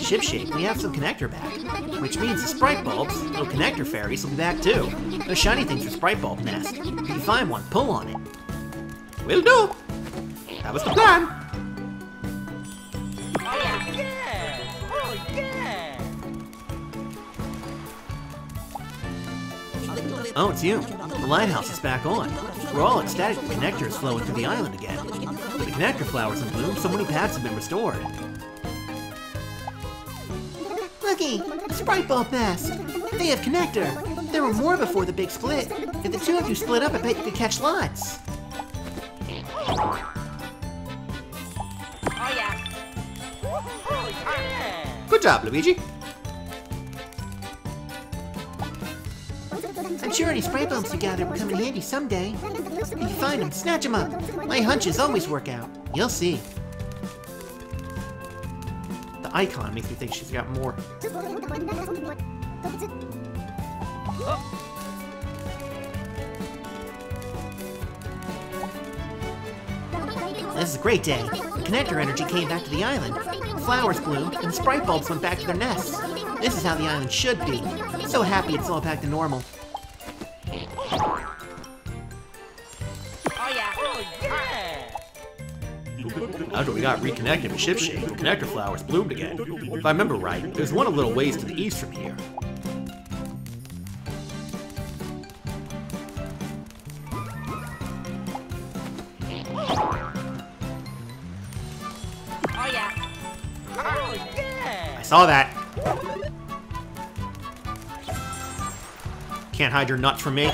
The island linked Shipshape, we have some Connectar back. Which means the sprite bulbs, little Connectar fairies, will be back too. Those shiny things are sprite bulb nest. If you find one, pull on it. Will do! That was the plan! Oh yeah! Oh yeah! Oh, it's you. The lighthouse is back on. We're all ecstatic the Connectar is flowing through the island again. The connector flowers in bloom, so many paths have been restored. Looky! Sprite Bulb Nest! They have Connectar! There were more before the big split. If the two of you split up, I bet you could catch lots. Oh yeah! Yeah! Good job, Luigi. I'm sure any Sprite Bulbs you gather will come in handy someday. If you find them, snatch them up. My hunches always work out. You'll see. The icon makes me think she's got more. This is a great day. The Connectar energy came back to the island. Flowers bloomed, and sprite bulbs went back to their nests. This is how the island should be. So happy it's all back to normal. After we got reconnected with Shipshape, the connector flowers bloomed again. If I remember right, there's one a little ways to the east from here. Oh yeah. Oh yeah. I saw that. Can't hide your nuts from me.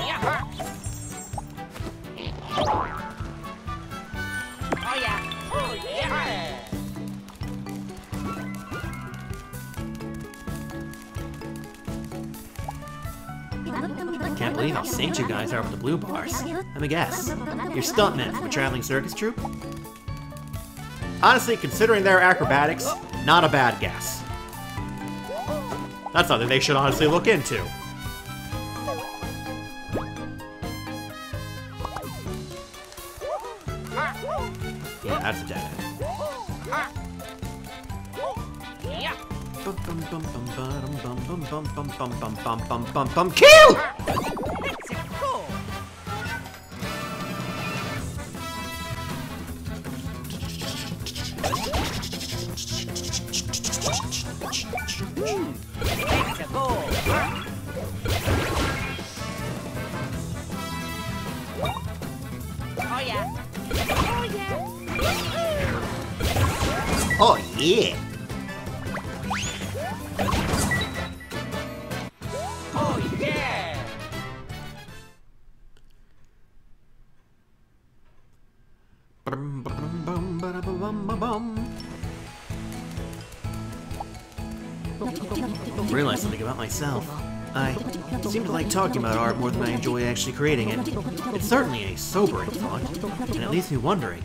Blue bars. Let me guess. You're stuntmen from a traveling circus troupe? Honestly, considering their acrobatics, not a bad guess. That's something they should honestly look into. Yeah, that's a dead end. Yeah. Oh, yeah. Oh yeah. Bum, bum, bum, ba-da-bum, bum, bum, bum. Realized something about myself. I seem to like talking about art more than I enjoy actually creating it. It's certainly a sobering thought, and it leaves me wondering,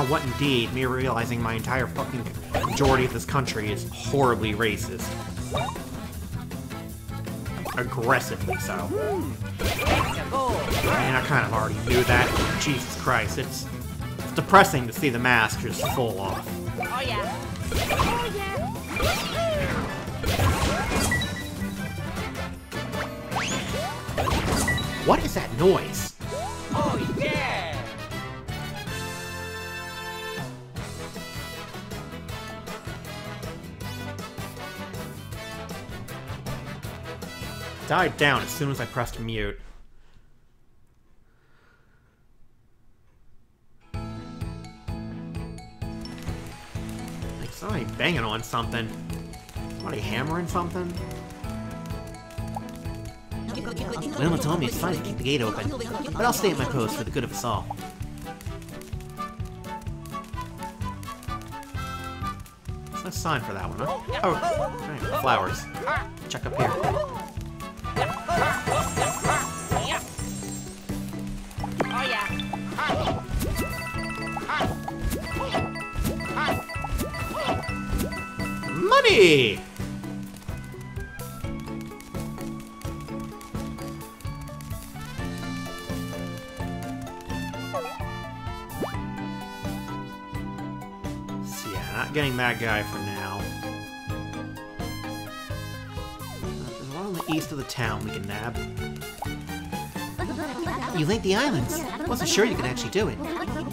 now what indeed? Me realizing my entire fucking majority of this country is horribly racist. Aggressively so. Mean, I kind of already knew that. Jesus Christ, it's, it's depressing to see the mask just fall off. Oh yeah. Oh yeah. What is that noise? Died down as soon as I pressed mute. Like somebody banging on something. Somebody hammering something? Willma told me it's fine to keep the gate open, but I'll stay at my post for the good of us all. There's no sign for that one, huh? Oh, right, flowers. Check up here. Money! Yeah, not getting that guy for now. East of the town we can nab. You linked the islands. Wasn't sure you could actually do it.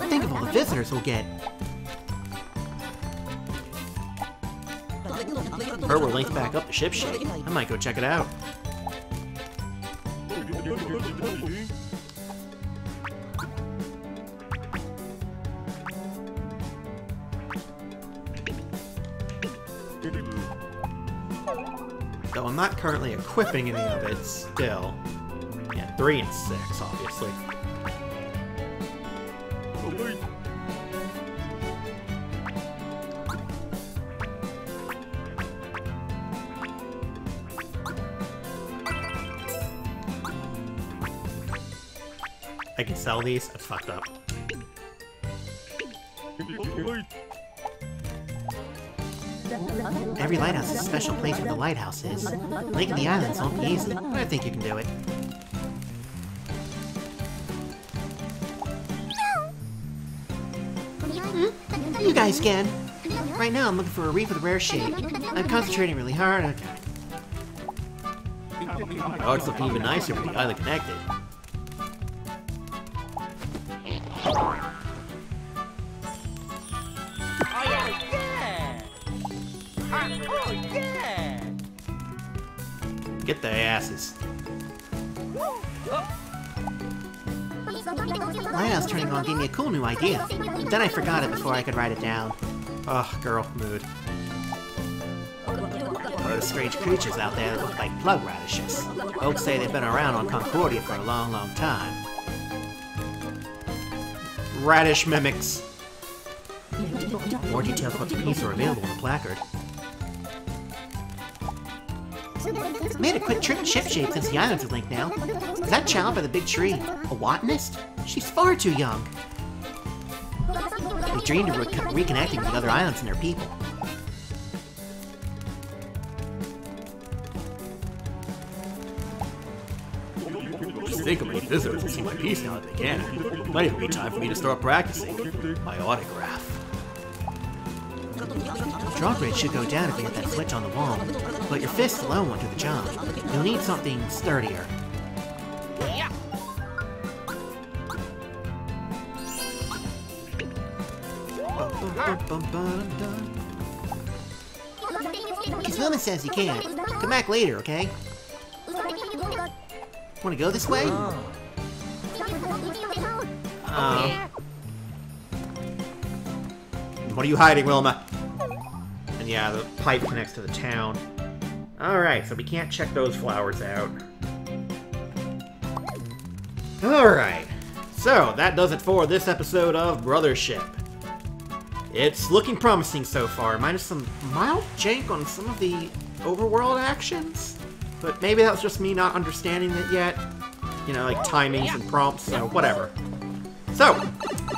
Think of all the visitors we'll get. Heard we're linked back up to Shipshape. I might go check it out. Not currently equipping any of it still. Yeah, 3 and 6, obviously. I can sell these? That's fucked up. Every lighthouse is a special place where the lighthouse is. Linking the islands won't be easy, but I think you can do it. You guys can. Right now, I'm looking for a reef with a rare shape. I'm concentrating really hard. Okay. Oh, it's looking even nicer with the island connected. Gave me a cool new idea. But then I forgot it before I could write it down. Ugh, girl, mood. Those strange creatures out there that look like plug radishes. Folks say they've been around on Concordia for a long, long time. Radish mimics. More details about the piece are available in the placard. Made a quick trip Shipshape since the islands are linked now. Is that child by the big tree a botanist? She's far too young. We dreamed of re- reconnecting with the other islands and their people. Just think of my visitors to see my piece now that they can. Might even be time for me to start practicing my autograph. Drawbridge should go down if you hit that switch on the wall, but your fists alone won't do the job. You'll need something sturdier. Miss Willma says you can't. Come back later, okay? Want to go this way? Um, what are you hiding, Willma? And yeah, the pipe connects to the town. Alright, so we can't check those flowers out. Alright, so that does it for this episode of Brothership. It's looking promising so far, minus some mild jank on some of the overworld actions. But maybe that was just me not understanding it yet. You know, like timings and prompts, so whatever. So,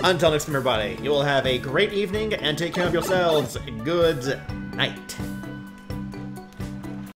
until next time, everybody, you will have a great evening and take care of yourselves. Good night.